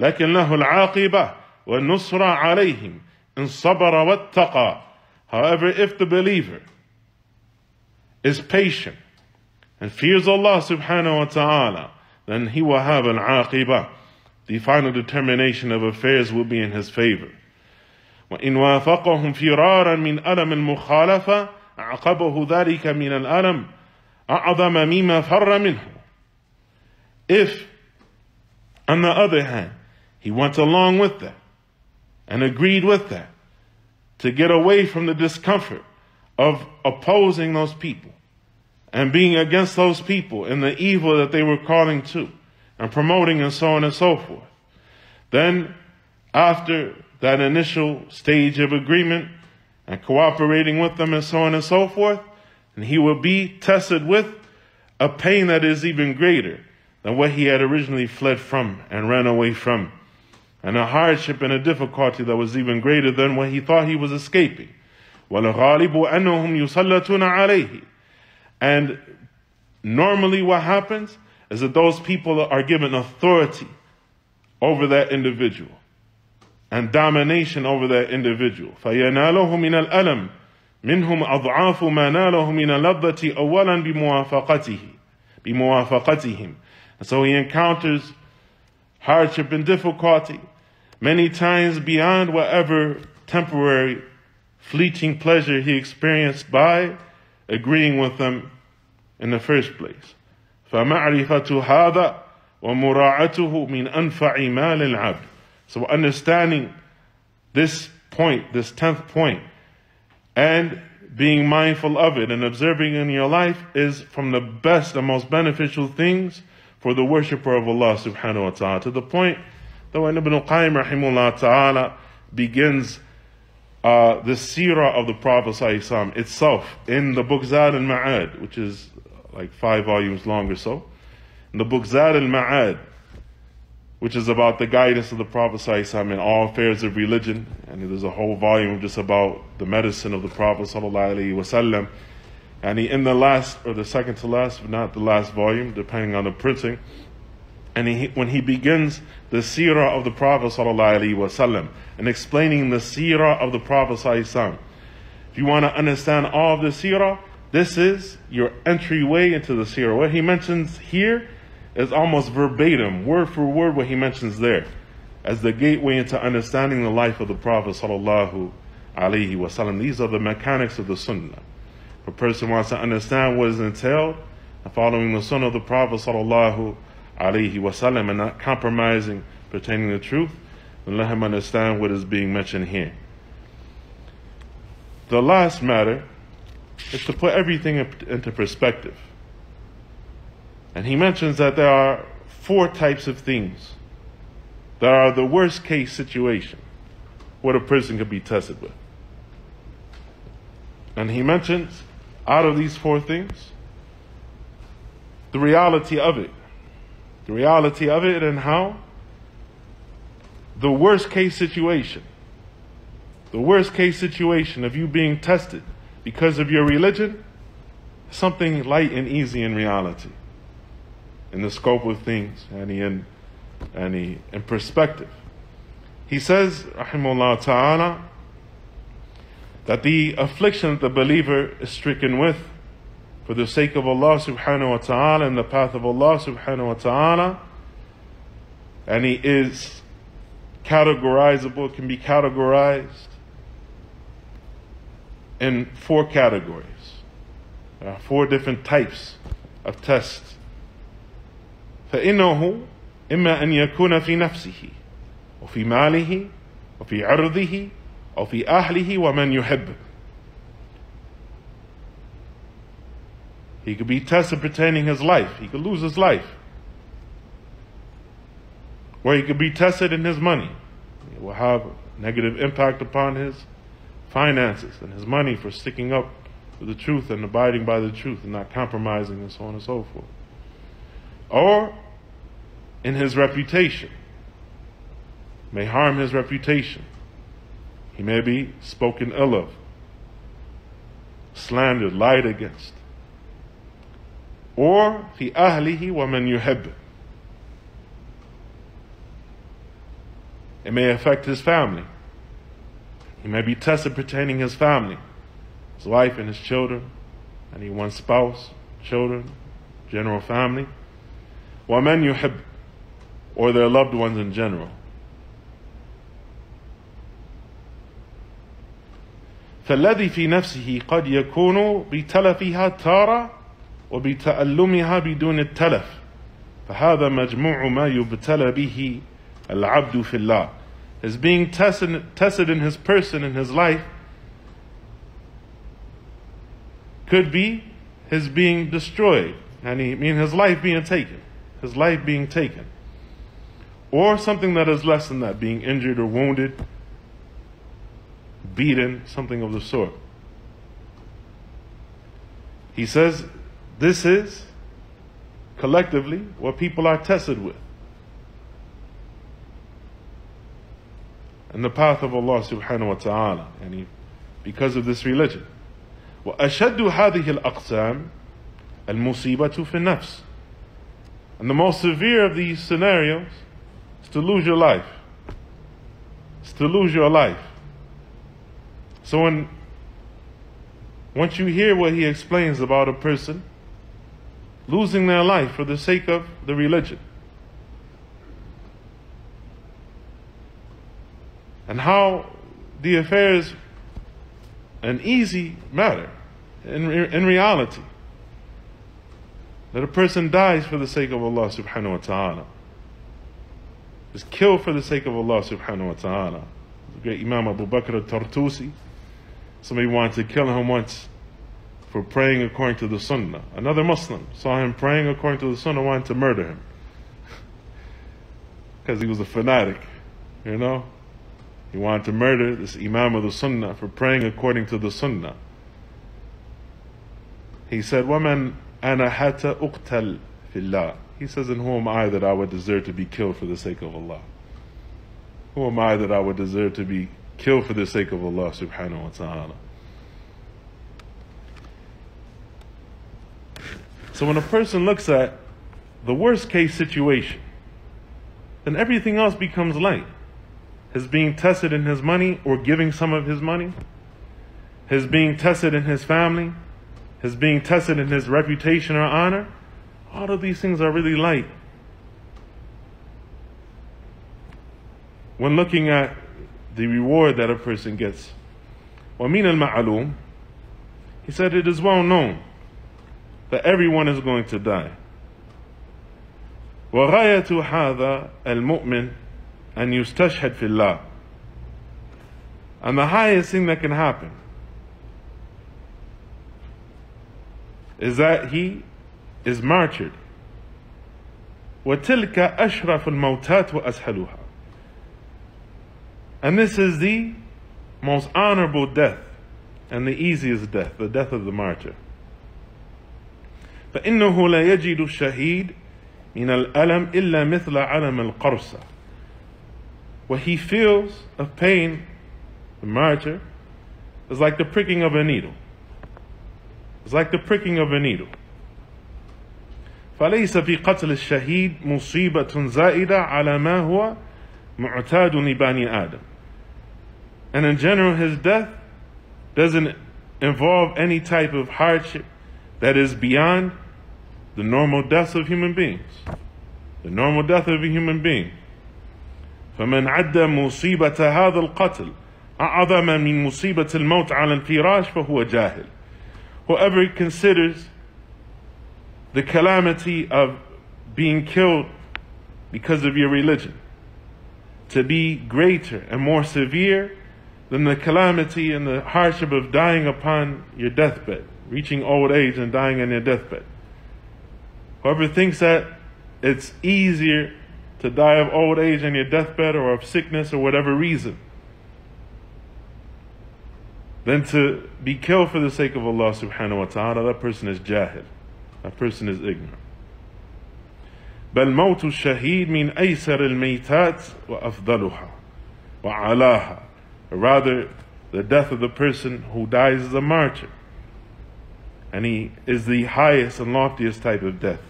لكن له العاقبة والنصرة عليهم إن صبر واتقى. However, if the believer is patient and fears Allah subhanahu wa ta'ala, then he will have an aqibah. The final determination of affairs will be in his favor. وإن وافقهم فرارا من ألم المخالفة عقبه ذلك من الألم أعظم مما فر منه. If, on the other hand, he went along with that and agreed with that to get away from the discomfort of opposing those people and being against those people and the evil that they were calling to and promoting and so on and so forth. Then, after that initial stage of agreement and cooperating with them and so on and so forth, and he will be tested with a pain that is even greater than what he had originally fled from and ran away from, and a hardship and a difficulty that was even greater than what he thought he was escaping. And normally what happens is that those people are given authority over that individual and domination over that individual. فيناله من الألم منهم أضعاف ما ناله من اللذة أولا بموافقته بموافقتهم. And so he encounters hardship and difficulty many times beyond whatever temporary fleeting pleasure he experienced by agreeing with them in the first place. فمعرفة هذا ومراعته من أنفع مال العبد so understanding this point, this tenth point, and being mindful of it and observing in your life is from the best and most beneficial things for the worshipper of Allah subhanahu wa ta'ala. To the point that when Ibn Qayyim rahimullah ta'ala begins uh, the seerah of the Prophet itself in the book Zad al-Ma'ad, which is like five volumes long or so. In the book Zad al-Ma'ad, which is about the guidance of the Prophet in all affairs of religion. And there's a whole volume just about the medicine of the Prophet. And he, in the last, or the second to last, but not the last volume, depending on the printing, and he, when he begins the seerah of the Prophet ﷺ and explaining the seerah of the Prophet ﷺ, if you want to understand all of the seerah, this is your entryway into the seerah. What he mentions here is almost verbatim, word for word, what he mentions there, as the gateway into understanding the life of the Prophet sallallahu alaihi wasallam. These are the mechanics of the Sunnah. If a person wants to understand what is entailed, following the Sunnah of the Prophet sallallahu alaihi wasallam, and not compromising pertaining to truth, then let him understand what is being mentioned here. The last matter is to put everything into perspective. And he mentions that there are four types of things that are the worst case situation what a person could be tested with. And he mentions out of these four things the reality of it. The reality of it and how? The worst case situation, the worst case situation of you being tested because of your religion, something light and easy in reality, in the scope of things and in, and in perspective. He says, Rahimullah Ta'ala, that the affliction that the believer is stricken with for the sake of Allah subhanahu wa ta'ala in the path of Allah subhanahu wa ta'ala, and he is categorizable, can be categorized in four categories. There are four different types of tests. فإنه إما أن يكون في نفسه وفي ماله وفي عرضه أو في أهله ومن يحب He could be tested pertaining his life. He could lose his life. Or he could be tested in his money. It will have negative impact upon his finances and his money for sticking up for the truth and abiding by the truth and not compromising and so on and so forth. Or in his reputation. May harm his reputation. He may be spoken ill of, slandered, lied against Or في أهله ومن يحب. It may affect his family. He may be tested pertaining his family, his wife and his children, any one spouse, children, general family. ومن يحب or their loved ones in general. فالذي في نفسه قد يكون بتلفها تارة وبتألمها بدون التلف فهذا مجموع ما يبتلى به العبد في الله is being tested, tested in his person in his life could be his being destroyed and he mean his life being taken his life being taken or something that is less than that being injured or wounded beaten, something of the sort. He says this is collectively what people are tested with. In the path of Allah subhanahu wa ta'ala, and he, because of this religion. وأشد هذه الأقسام المصيبة في النفس. And the most severe of these scenarios is to lose your life. It's to lose your life. So when once you hear what he explains about a person losing their life for the sake of the religion, and how the affair is an easy matter in, in reality. That a person dies for the sake of Allah subhanahu wa ta'ala. Is killed for the sake of Allah subhanahu wa ta'ala. The great Imam Abu Bakr al-Tartusi Somebody wanted to kill him once for praying according to the Sunnah. Another Muslim saw him praying according to the Sunnah, wanted to murder him because he was a fanatic, you know. He wanted to murder this Imam of the Sunnah for praying according to the Sunnah. He said, "Woman, ana hatta uqtal fillah." He says, "And who am I that I would deserve to be killed for the sake of Allah? Who am I that I would deserve to be killed for the sake of Allah Subhanahu wa Taala?" So when a person looks at the worst case situation, then everything else becomes light. His being tested in his money or giving some of his money, his being tested in his family, his being tested in his reputation or honor, all of these things are really light. When looking at the reward that a person gets. وَمِنَ الْمَعْلُومِ He said it is well known that everyone is going to die. وغاية هذا المؤمن أن يستشهد في الله And the highest thing that can happen is that he is martyred وتلك أشرف الموتات وأسهلها And this is the most honorable death and the easiest death, the death of the martyr. فإنه لا يجد الشهيد من الألم إلا مثل علم القرصة. What he feels of pain, the martyr, is like the pricking of a needle. It's like the pricking of a needle. فليس في قتل الشهيد مصيبة زائدة على ما هو معتاد لبني آدم. And in general, his death doesn't involve any type of hardship that is beyond the normal deaths of human beings. The normal death of a human being. فمن عد مصيبة هذا القتل أعظم من مصيبة الموت على الفراش فهو جاهل. Whoever considers the calamity of being killed because of your religion to be greater and more severe than the calamity and the hardship of dying upon your deathbed, reaching old age and dying on your deathbed. Whoever thinks that it's easier to die of old age on your deathbed or of sickness or whatever reason than to be killed for the sake of Allah subhanahu wa ta'ala, that person is jahil. That person is ignorant. بل موت الشهيد من أيسر الميتات وأفضلها وعلاها Rather, the death of the person who dies as a martyr. And he is the highest and loftiest type of death.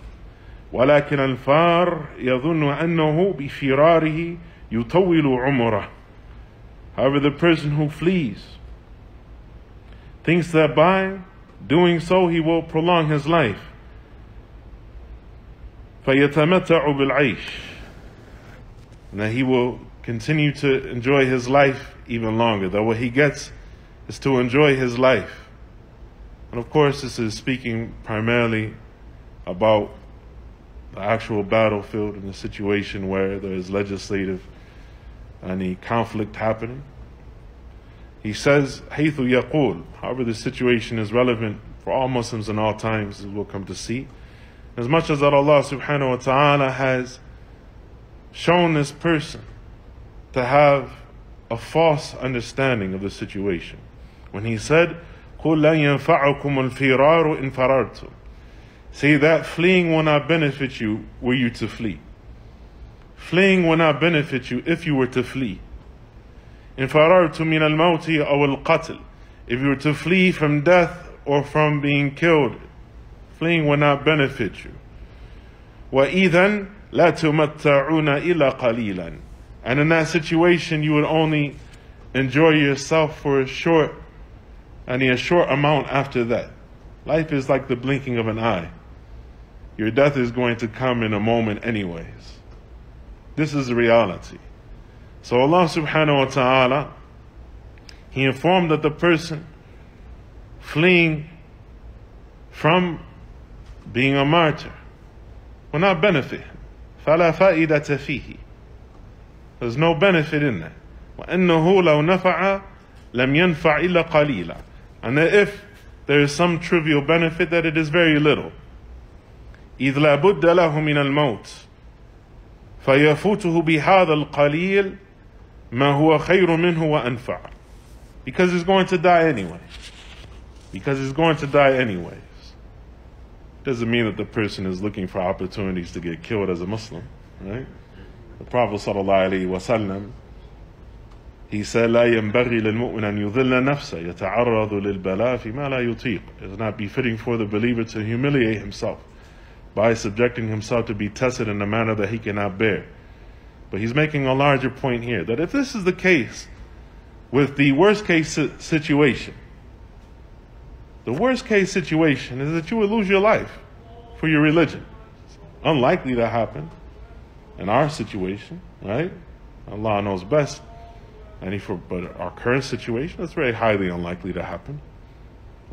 ولكن الفار يظن أنه بفراره يطول عمره. However, the person who flees thinks that by doing so he will prolong his life. فيتمتع بالعيش. And that he will continue to enjoy his life even longer. That what he gets is to enjoy his life. And of course, this is speaking primarily about the actual battlefield and the situation where there is legislative any conflict happening. He says, حيث يقول, however the situation is relevant for all Muslims in all times, as we'll come to see. As much as that Allah subhanahu wa ta'ala has shown this person to have a false understanding of the situation. When he said, قُلْ لَن يَنْفَعُكُمُ الْفِرَارُ إِن فَرَرْتُمْ Say that fleeing will not benefit you were you to flee. Fleeing will not benefit you if you were to flee. إن فررت من الموت أو القتل If you were to flee from death or from being killed, fleeing will not benefit you. وإذا لا تمتعون إلا قليلا And in that situation, you would only enjoy yourself for a short, and a short amount after that. Life is like the blinking of an eye. Your death is going to come in a moment, anyways. This is the reality. So Allah subhanahu wa ta'ala, He informed that the person fleeing from being a martyr will not benefit him. فَلَا فَائِدَةَ فِيهِ There's no benefit in that. وَأَنَّهُ لَوْ نَفَعَ لَمْ يَنْفَعْ إِلَّا قَلِيلًا And that if there is some trivial benefit, that it is very little. إِذْ لَا بُدَّ لَهُ مِنَ الْمَوْتِ فَيَفُوتُهُ بِهَذَا الْقَلِيلِ ما هو خير منه وأنفع because he's going to die anyway because he's going to die anyways doesn't mean that the person is looking for opportunities to get killed as a Muslim right the Prophet sallallahu alaihi wasallam he said لا ينبغي للمؤمن أن يذل نفسه يتعرض للبلاء فيما لا يطيق it is not befitting for the believer to humiliate himself by subjecting himself to be tested in a manner that he cannot bear but he's making a larger point here that if this is the case with the worst case situation, the worst case situation is that you would lose your life for your religion. It's unlikely to happen in our situation, right? Allah knows best. And for, but our current situation, it's very highly unlikely to happen.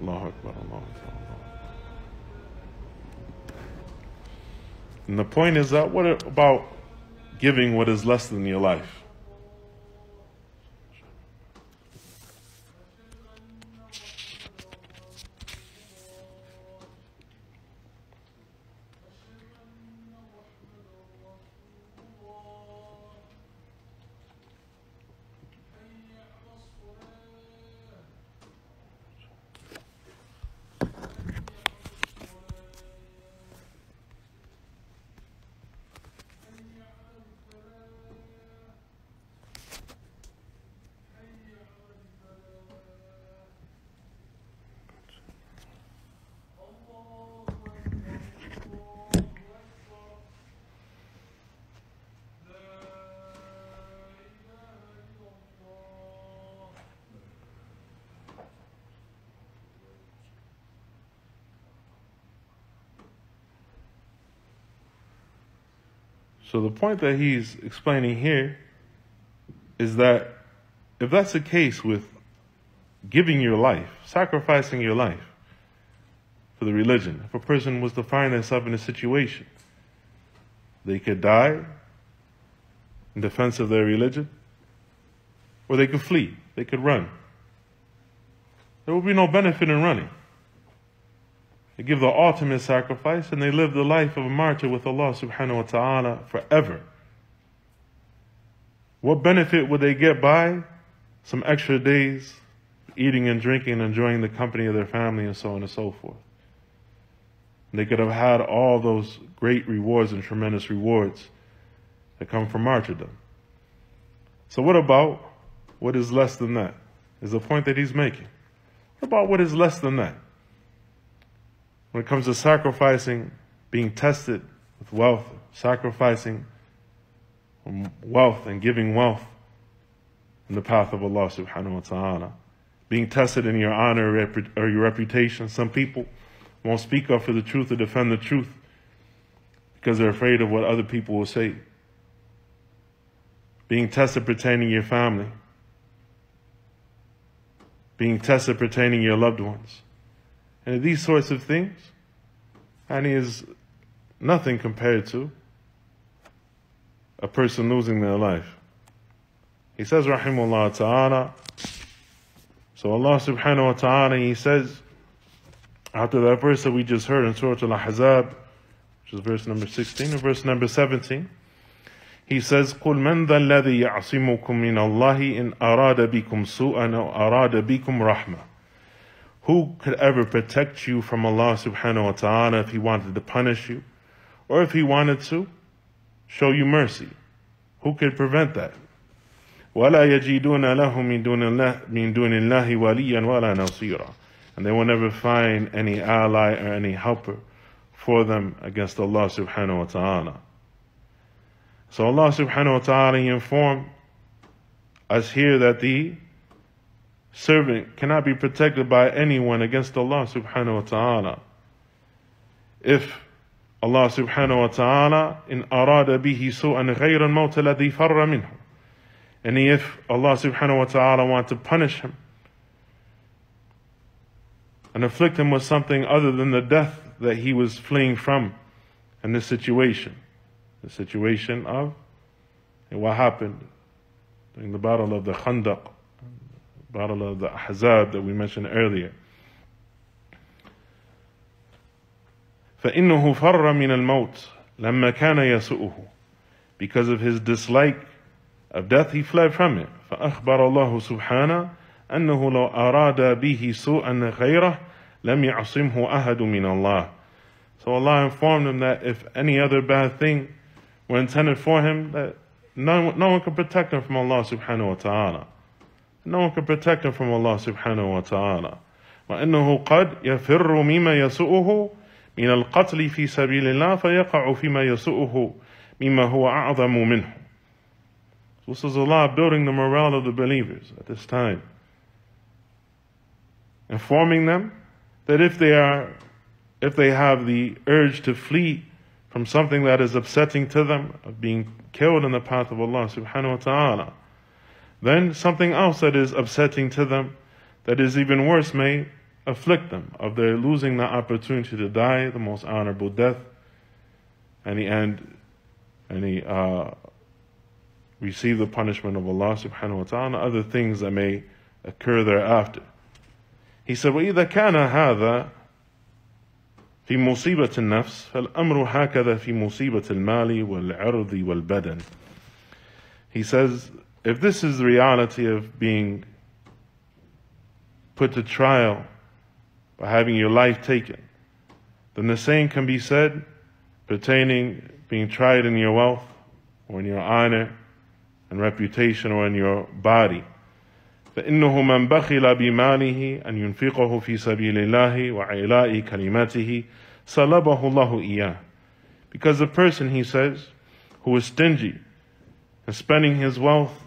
Allah Akbar, Allah Akbar, Allah. And the point is that what about giving what is less than your life. So the point that he's explaining here is that if that's the case with giving your life, sacrificing your life for the religion, if a person was to find themselves in a situation, they could die in defense of their religion, or they could flee, they could run. There will be no benefit in running. They give the ultimate sacrifice and they live the life of a martyr with Allah subhanahu wa ta'ala forever. What benefit would they get by some extra days eating and drinking and enjoying the company of their family and so on and so forth? They could have had all those great rewards and tremendous rewards that come from martyrdom. So what about what is less than that? Is the point that he's making. What about what is less than that? When it comes to sacrificing, being tested with wealth, sacrificing wealth and giving wealth in the path of Allah subhanahu wa ta'ala. Being tested in your honor or your reputation. Some people won't speak up for the truth or defend the truth because they're afraid of what other people will say. Being tested pertaining to your family. Being tested pertaining to your loved ones And these sorts of things, and is nothing compared to a person losing their life. He says, Rahimullah ta'ala. So Allah subhanahu wa ta'ala, He says, after that verse that we just heard in Surah Al-Ahzab, which is verse number 16 and verse number 17, he says, قُلْ مَنْ ذَا الَّذِي يَعْصِمُكُم مِّنَ اللَّهِ إِنْ أَرَادَ بِكُمْ سُوءًا أَوْ أَرَادَ بِكُمْ رَحْمَةً who could ever protect you from Allah subhanahu wa ta'ala if He wanted to punish you? Or if He wanted to show you mercy? Who could prevent that? وَلَا يَجِدُونَ لَهُ مِن دُونِ اللَّهِ, مِن دون الله وَلِيًّا وَلَا نَصِيرًا And they will never find any ally or any helper for them against Allah subhanahu wa ta'ala. So Allah subhanahu wa ta'ala informed us here that the servant cannot be protected by anyone against Allah subhanahu wa ta'ala. If Allah subhanahu wa ta'ala in arada bihi su'an ghayra al-mawt alladhi farra minhu. And if Allah subhanahu wa ta'ala want to punish him and afflict him with something other than the death that he was fleeing from in this situation, the situation of what happened during the battle of the Khandaq, battle of the Ahzab that we mentioned earlier. فإنه فر من الموت لما كان يسوءه because of his dislike of death he fled from it فأخبر الله سبحانه أنه لو أراد به سوءا غيره لم يعصمه أحد من الله so Allah informed him that if any other bad thing were intended for him that no, no one could protect him from Allah subhanahu wa ta'ala no one can protect him from Allah subhanahu wa ta'ala. وأنه قد يفر مما يسوءه من القتل في سبيل الله فيقع فيما يسوءه مما هو أعظم منه. So this is Allah building the morale of the believers at this time. Informing them that if they are, if they have the urge to flee from something that is upsetting to them, of being killed in the path of Allah subhanahu wa ta'ala, then something else that is upsetting to them, that is even worse, may afflict them of their losing the opportunity to die the most honorable death, and the end, and he uh, receive the punishment of Allah subhanahu wa ta'ala, and other things that may occur thereafter. He said, وَإِذَا كَانَ هَذَا في مصيبة النفس فالأمر هكذا في مصيبة المال والعرض والبدن. He says, if this is the reality of being put to trial by having your life taken, then the same can be said pertaining being tried in your wealth or in your honor and reputation or in your body. فإنه من بخل بماله أن ينفقه في سبيل الله وعلاء كلمته سلبه الله إياه. Because the person, he says, who is stingy and spending his wealth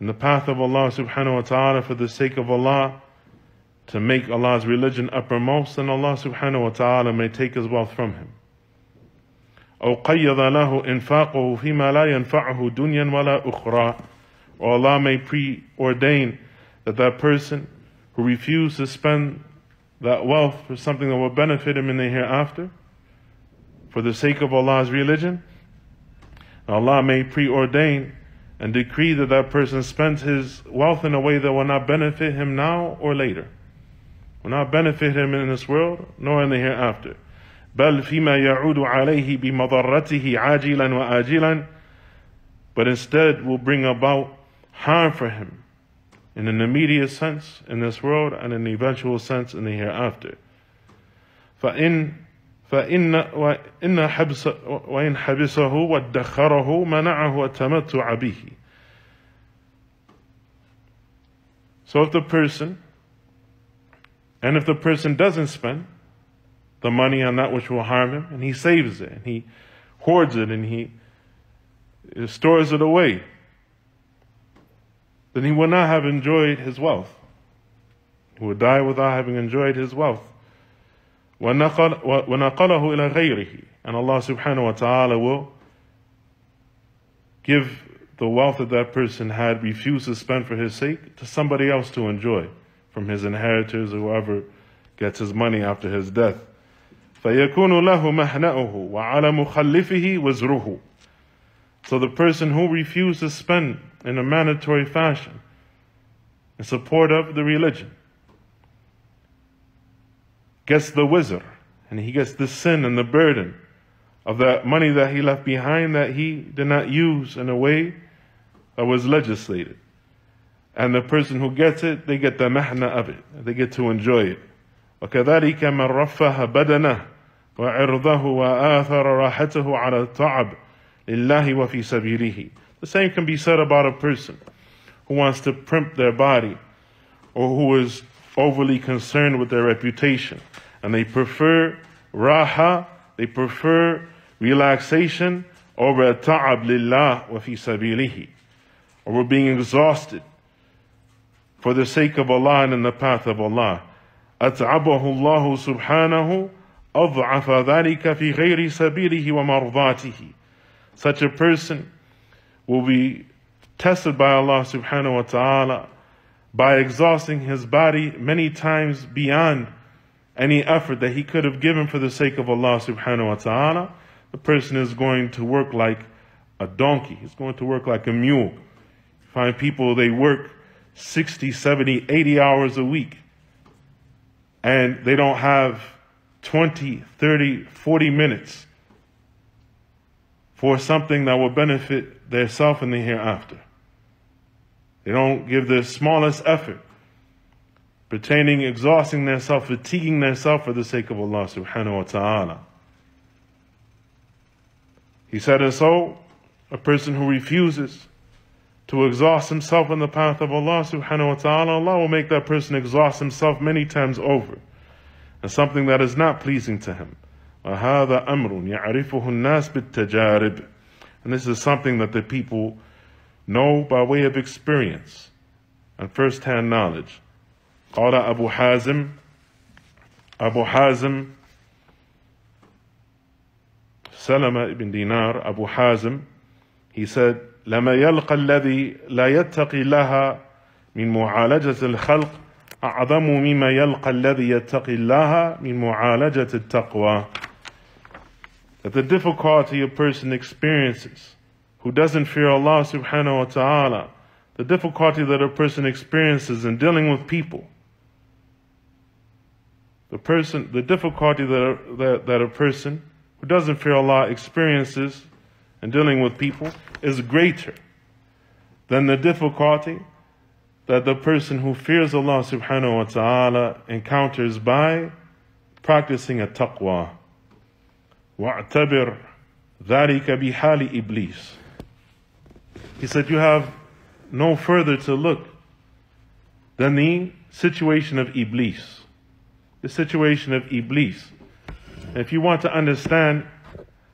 in the path of Allah subhanahu wa ta'ala for the sake of Allah, to make Allah's religion uppermost, then Allah subhanahu wa ta'ala may take his wealth from him. أو قيض له إنفاقه فيما لا ينفعه دنيا ولا أخرى or Allah may preordain that that person who refused to spend that wealth for something that will benefit him in the hereafter for the sake of Allah's religion Allah may preordain and decree that that person spends his wealth in a way that will not benefit him now or later will not benefit him in this world nor in the hereafter بل فيما يعود عليه بمضرته عاجلا وآجلا but instead will bring about harm for him in an immediate sense in this world and in an eventual sense in the hereafter. فإن فإن وإن حبس وإن حبسه وادخره منعه التمتع به. So if the person and if the person doesn't spend the money on that which will harm him, and he saves it, and he hoards it, and he stores it away, then he will not have enjoyed his wealth. He will die without having enjoyed his wealth. وَنَقَلَهُ إِلَى غَيْرِهِ And Allah subhanahu wa ta'ala will give the wealth that that person had refused to spend for his sake to somebody else to enjoy from his inheritors or whoever gets his money after his death. فيكون له مهنأه وعلى مخلفه وزره So the person who refused to spend in a mandatory fashion in support of the religion gets the wizr and he gets the sin and the burden of that money that he left behind that he did not use in a way that was legislated. And the person who gets it, they get the mahna of it. They get to enjoy it. وكذلك من رفه بدنه وعرضه وآثر راحته على لله وفي سبيله. The same can be said about a person who wants to primp their body or who is overly concerned with their reputation and they prefer raha, they prefer relaxation over ta'ab lillah wa fi sabilihi or being exhausted for the sake of Allah and in the path of Allah. أتعبه الله سبحانه أضعف ذلك في غير سبيله ومرضاته. Such a person will be tested by Allah subhanahu wa ta'ala by exhausting his body many times beyond any effort that he could have given for the sake of Allah subhanahu wa ta'ala. The person is going to work like a donkey. He's going to work like a mule. You find people, they work 60, 70, 80 hours a week and they don't have 20, 30, 40 minutes for something that will benefit their self in the hereafter. They don't give the smallest effort pertaining exhausting themselves, fatiguing themselves for the sake of Allah subhanahu wa ta'ala. He said, and so a person who refuses to exhaust himself in the path of Allah subhanahu wa ta'ala, Allah will make that person exhaust himself many times over. And something that is not pleasing to him. وهذا أمر يعرفه الناس بالتجارب. And this is something that the people know by way of experience and first-hand knowledge. قال أبو حازم أبو حازم سلمة ibn Dinar, Abu Hazim, he said, لما يلقى الذي لا يتقي الله من معالجة الخلق أعظم مما يلقى الذي يتقي الله من معالجة التقوى. That the difficulty a person experiences who doesn't fear Allah subhanahu wa ta'ala, the difficulty that a person experiences in dealing with people, the person, the difficulty that a, that, that a person who doesn't fear Allah experiences in dealing with people is greater than the difficulty that the person who fears Allah subhanahu wa ta'ala encounters by practicing a taqwa. وَاعْتَبِرْ ذَلِكَ بِحَالِ إِبْلِيسِ he said, you have no further to look than the situation of Iblis. The situation of Iblis. And if you want to understand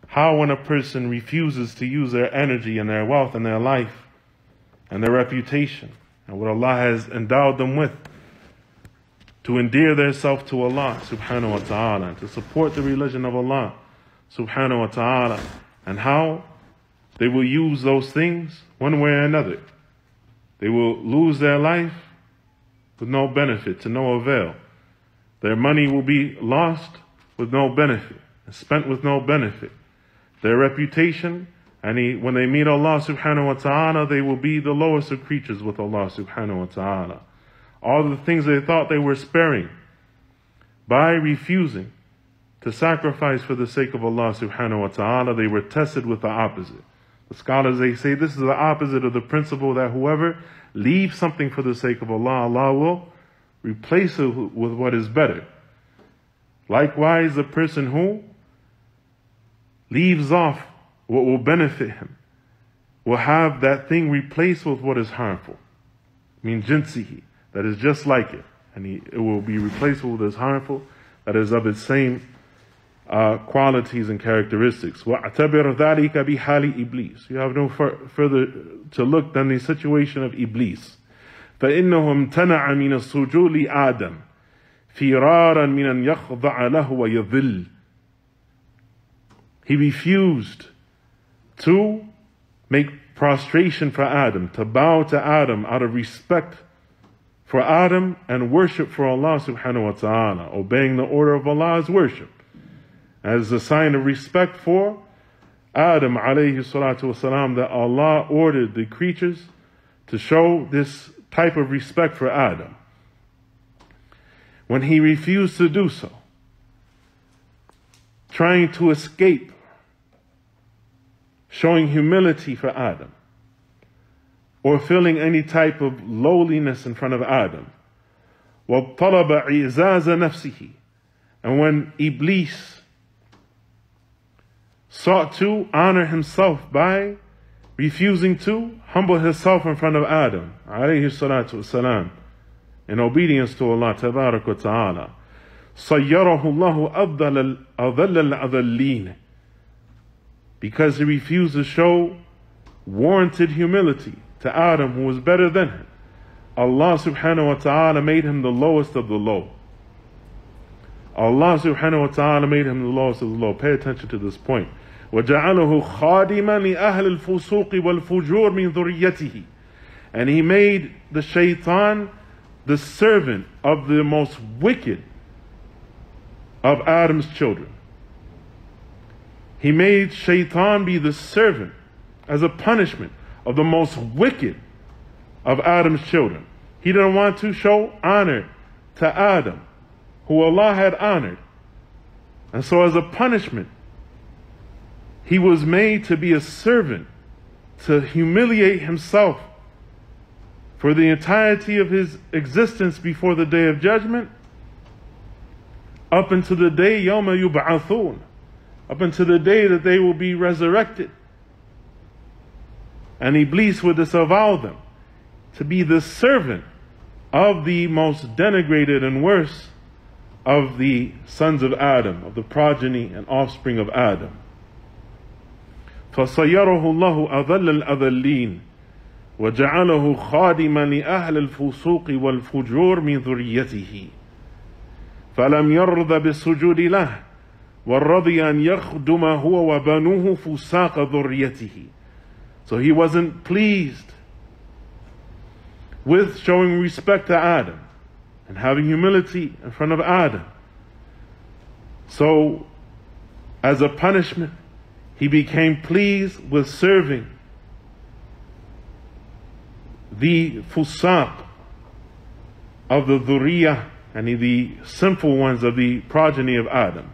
how when a person refuses to use their energy and their wealth and their life and their reputation and what Allah has endowed them with to endear themselves to Allah subhanahu wa ta'ala, to support the religion of Allah subhanahu wa ta'ala and how they will use those things one way or another. They will lose their life with no benefit, to no avail. Their money will be lost with no benefit, spent with no benefit. Their reputation, and he, when they meet Allah subhanahu wa ta'ala, they will be the lowest of creatures with Allah subhanahu wa ta'ala. All the things they thought they were sparing by refusing to sacrifice for the sake of Allah subhanahu wa ta'ala, they were tested with the opposite. Scholars, they say this is the opposite of the principle that whoever leaves something for the sake of Allah, Allah will replace it with what is better. Likewise, the person who leaves off what will benefit him will have that thing replaced with what is harmful. I mean, jinsihi, that is just like it. And he, it will be replaced with what is harmful, that is of its same uh, qualities and characteristics. وَاعْتَبِرْ ذَلِكَ بِحَالِ إِبْلِيسِ You have no further to look than the situation of Iblis. فإنه امتنع من السجود لآدم فرارا من أن يخضع له ويذل He refused to make prostration for Adam, to bow to Adam out of respect for Adam and worship for Allah subhanahu wa ta'ala. Obeying the order of Allah is worship as a sign of respect for Adam alayhi salatu wasalam that Allah ordered the creatures to show this type of respect for Adam. When he refused to do so, trying to escape, showing humility for Adam, or feeling any type of lowliness in front of Adam. وَطَلَبَ عِزَازَ نَفْسِهِ And when Iblis sought to honor himself by refusing to humble himself in front of Adam, alayhi salatu wasalam, in obedience to Allah tabarak wa ta'ala. صيره الله أفضل أضل الأضلين because he refused to show warranted humility to Adam who was better than him. Allah subhanahu wa ta'ala made him the lowest of the low. Allah subhanahu wa ta'ala made him the lowest of the low. Pay attention to this point. وجعله خادما لأهل الفسوق والفجور من ذريته and he made the shaitan the servant of the most wicked of Adam's children. He made shaitan be the servant as a punishment of the most wicked of Adam's children. He didn't want to show honor to Adam, who Allah had honored. And so, as a punishment, he was made to be a servant, to humiliate himself for the entirety of his existence before the day of judgment, up until the day Yawma Yub'athun, up until the day that they will be resurrected. And Iblis would disavow them to be the servant of the most denigrated and worst of the sons of Adam, of the progeny and offspring of Adam. فصيره الله أذل الأذلين وجعله خادما لأهل الفسوق والفجور من ذريته فلم يرضى بالسجود له والرضي أن يخدم هو وبنوه فساق ذريته So he wasn't pleased with showing respect to Adam and having humility in front of Adam. So, as a punishment, he became pleased with serving the fusaq of the dhuriyah and the sinful ones of the progeny of Adam.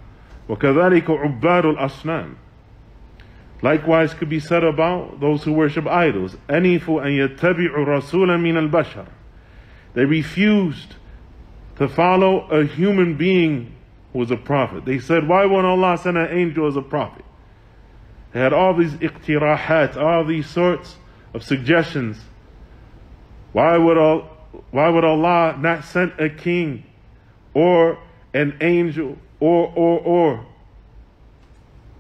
وَكَذَلِكَ عُبَّادُ الْأَصْنَامِ Likewise could be said about those who worship idols. أَنِفُوا أَن يَتَّبِعُوا رَسُولًا مِنَ الْبَشَرِ They refused to follow a human being who was a prophet. They said, why won't Allah send an angel as a prophet? They had all these iqtirahat, all these sorts of suggestions. Why would, all, why would Allah not send a king or an angel or, or, or?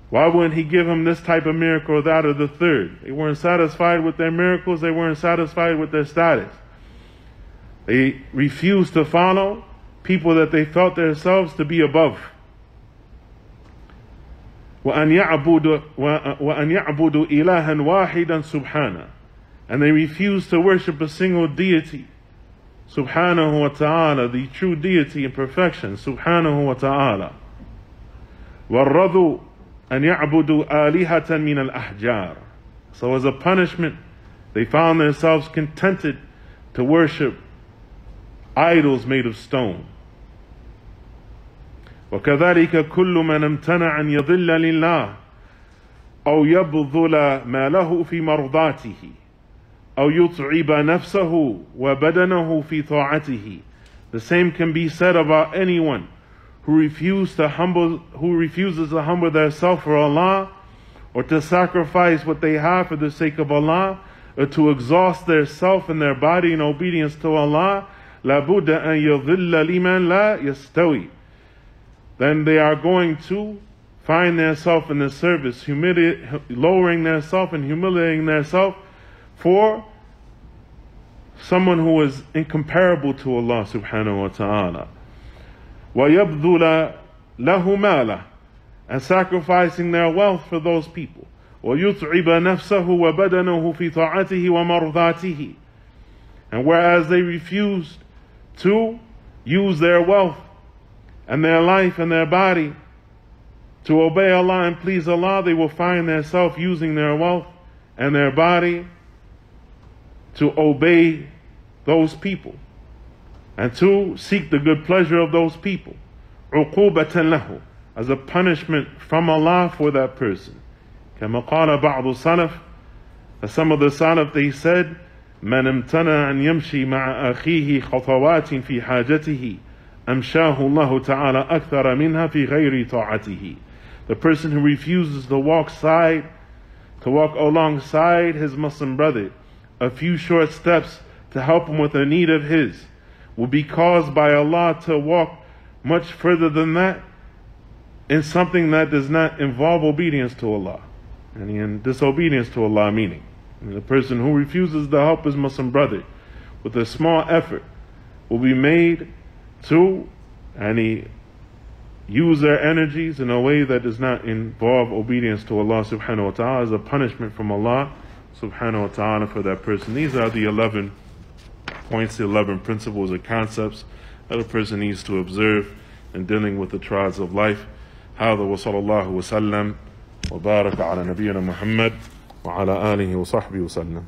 Why wouldn't he give him this type of miracle or that or the third? They weren't satisfied with their miracles. They weren't satisfied with their status. They refused to follow people that they felt themselves to be above. وأن يعبدوا وأن يعبدوا إلها واحدا سبحانه and they refuse to worship a single deity subhanahu wa ta'ala the true deity in perfection subhanahu wa ta'ala ورضوا أن يعبدوا آلهة من الأحجار so as a punishment they found themselves contented to worship idols made of stone وكذلك كل من امتنع أن يضل لله أو يبذل ماله في مرضاته أو يتعب نفسه وبدنه في طاعته The same can be said about anyone who refuses to humble who refuses to humble themselves for Allah or to sacrifice what they have for the sake of Allah or to exhaust their self and their body in obedience to Allah لابد أن يضل لمن لا يستوي then they are going to find themselves in the service, humili- lowering themselves and humiliating themselves for someone who is incomparable to Allah subhanahu wa ta'ala. وَيَبْذُلَ لَهُ مَالَهُ And sacrificing their wealth for those people. وَيُطْعِبَ نَفْسَهُ وَبَدَنَهُ فِي طَاعَتِهِ وَمَرْضَاتِهِ And whereas they refused to use their wealth and their life and their body to obey Allah and please Allah, they will find themselves using their wealth and their body to obey those people and to seek the good pleasure of those people. عقوبة له as a punishment from Allah for that person. كما قال بعض السلف some of the salaf they said من امتنع أن يمشي مع أخيه خطوات في حاجته أمشاه الله تعالى أكثر منها في غير طاعته. The person who refuses to walk side, to walk alongside his Muslim brother, a few short steps to help him with a need of his, will be caused by Allah to walk much further than that in something that does not involve obedience to Allah. And in disobedience to Allah meaning. And the person who refuses to help his Muslim brother with a small effort will be made to and he use their energies in a way that does not involve obedience to Allah subhanahu wa ta'ala as a punishment from Allah subhanahu wa ta'ala for that person. These are the 11 points, the 11 principles and concepts that a person needs to observe in dealing with the trials of life. هذا وصلى الله وسلم وبارك على نبينا محمد وعلى آله وصحبه وسلم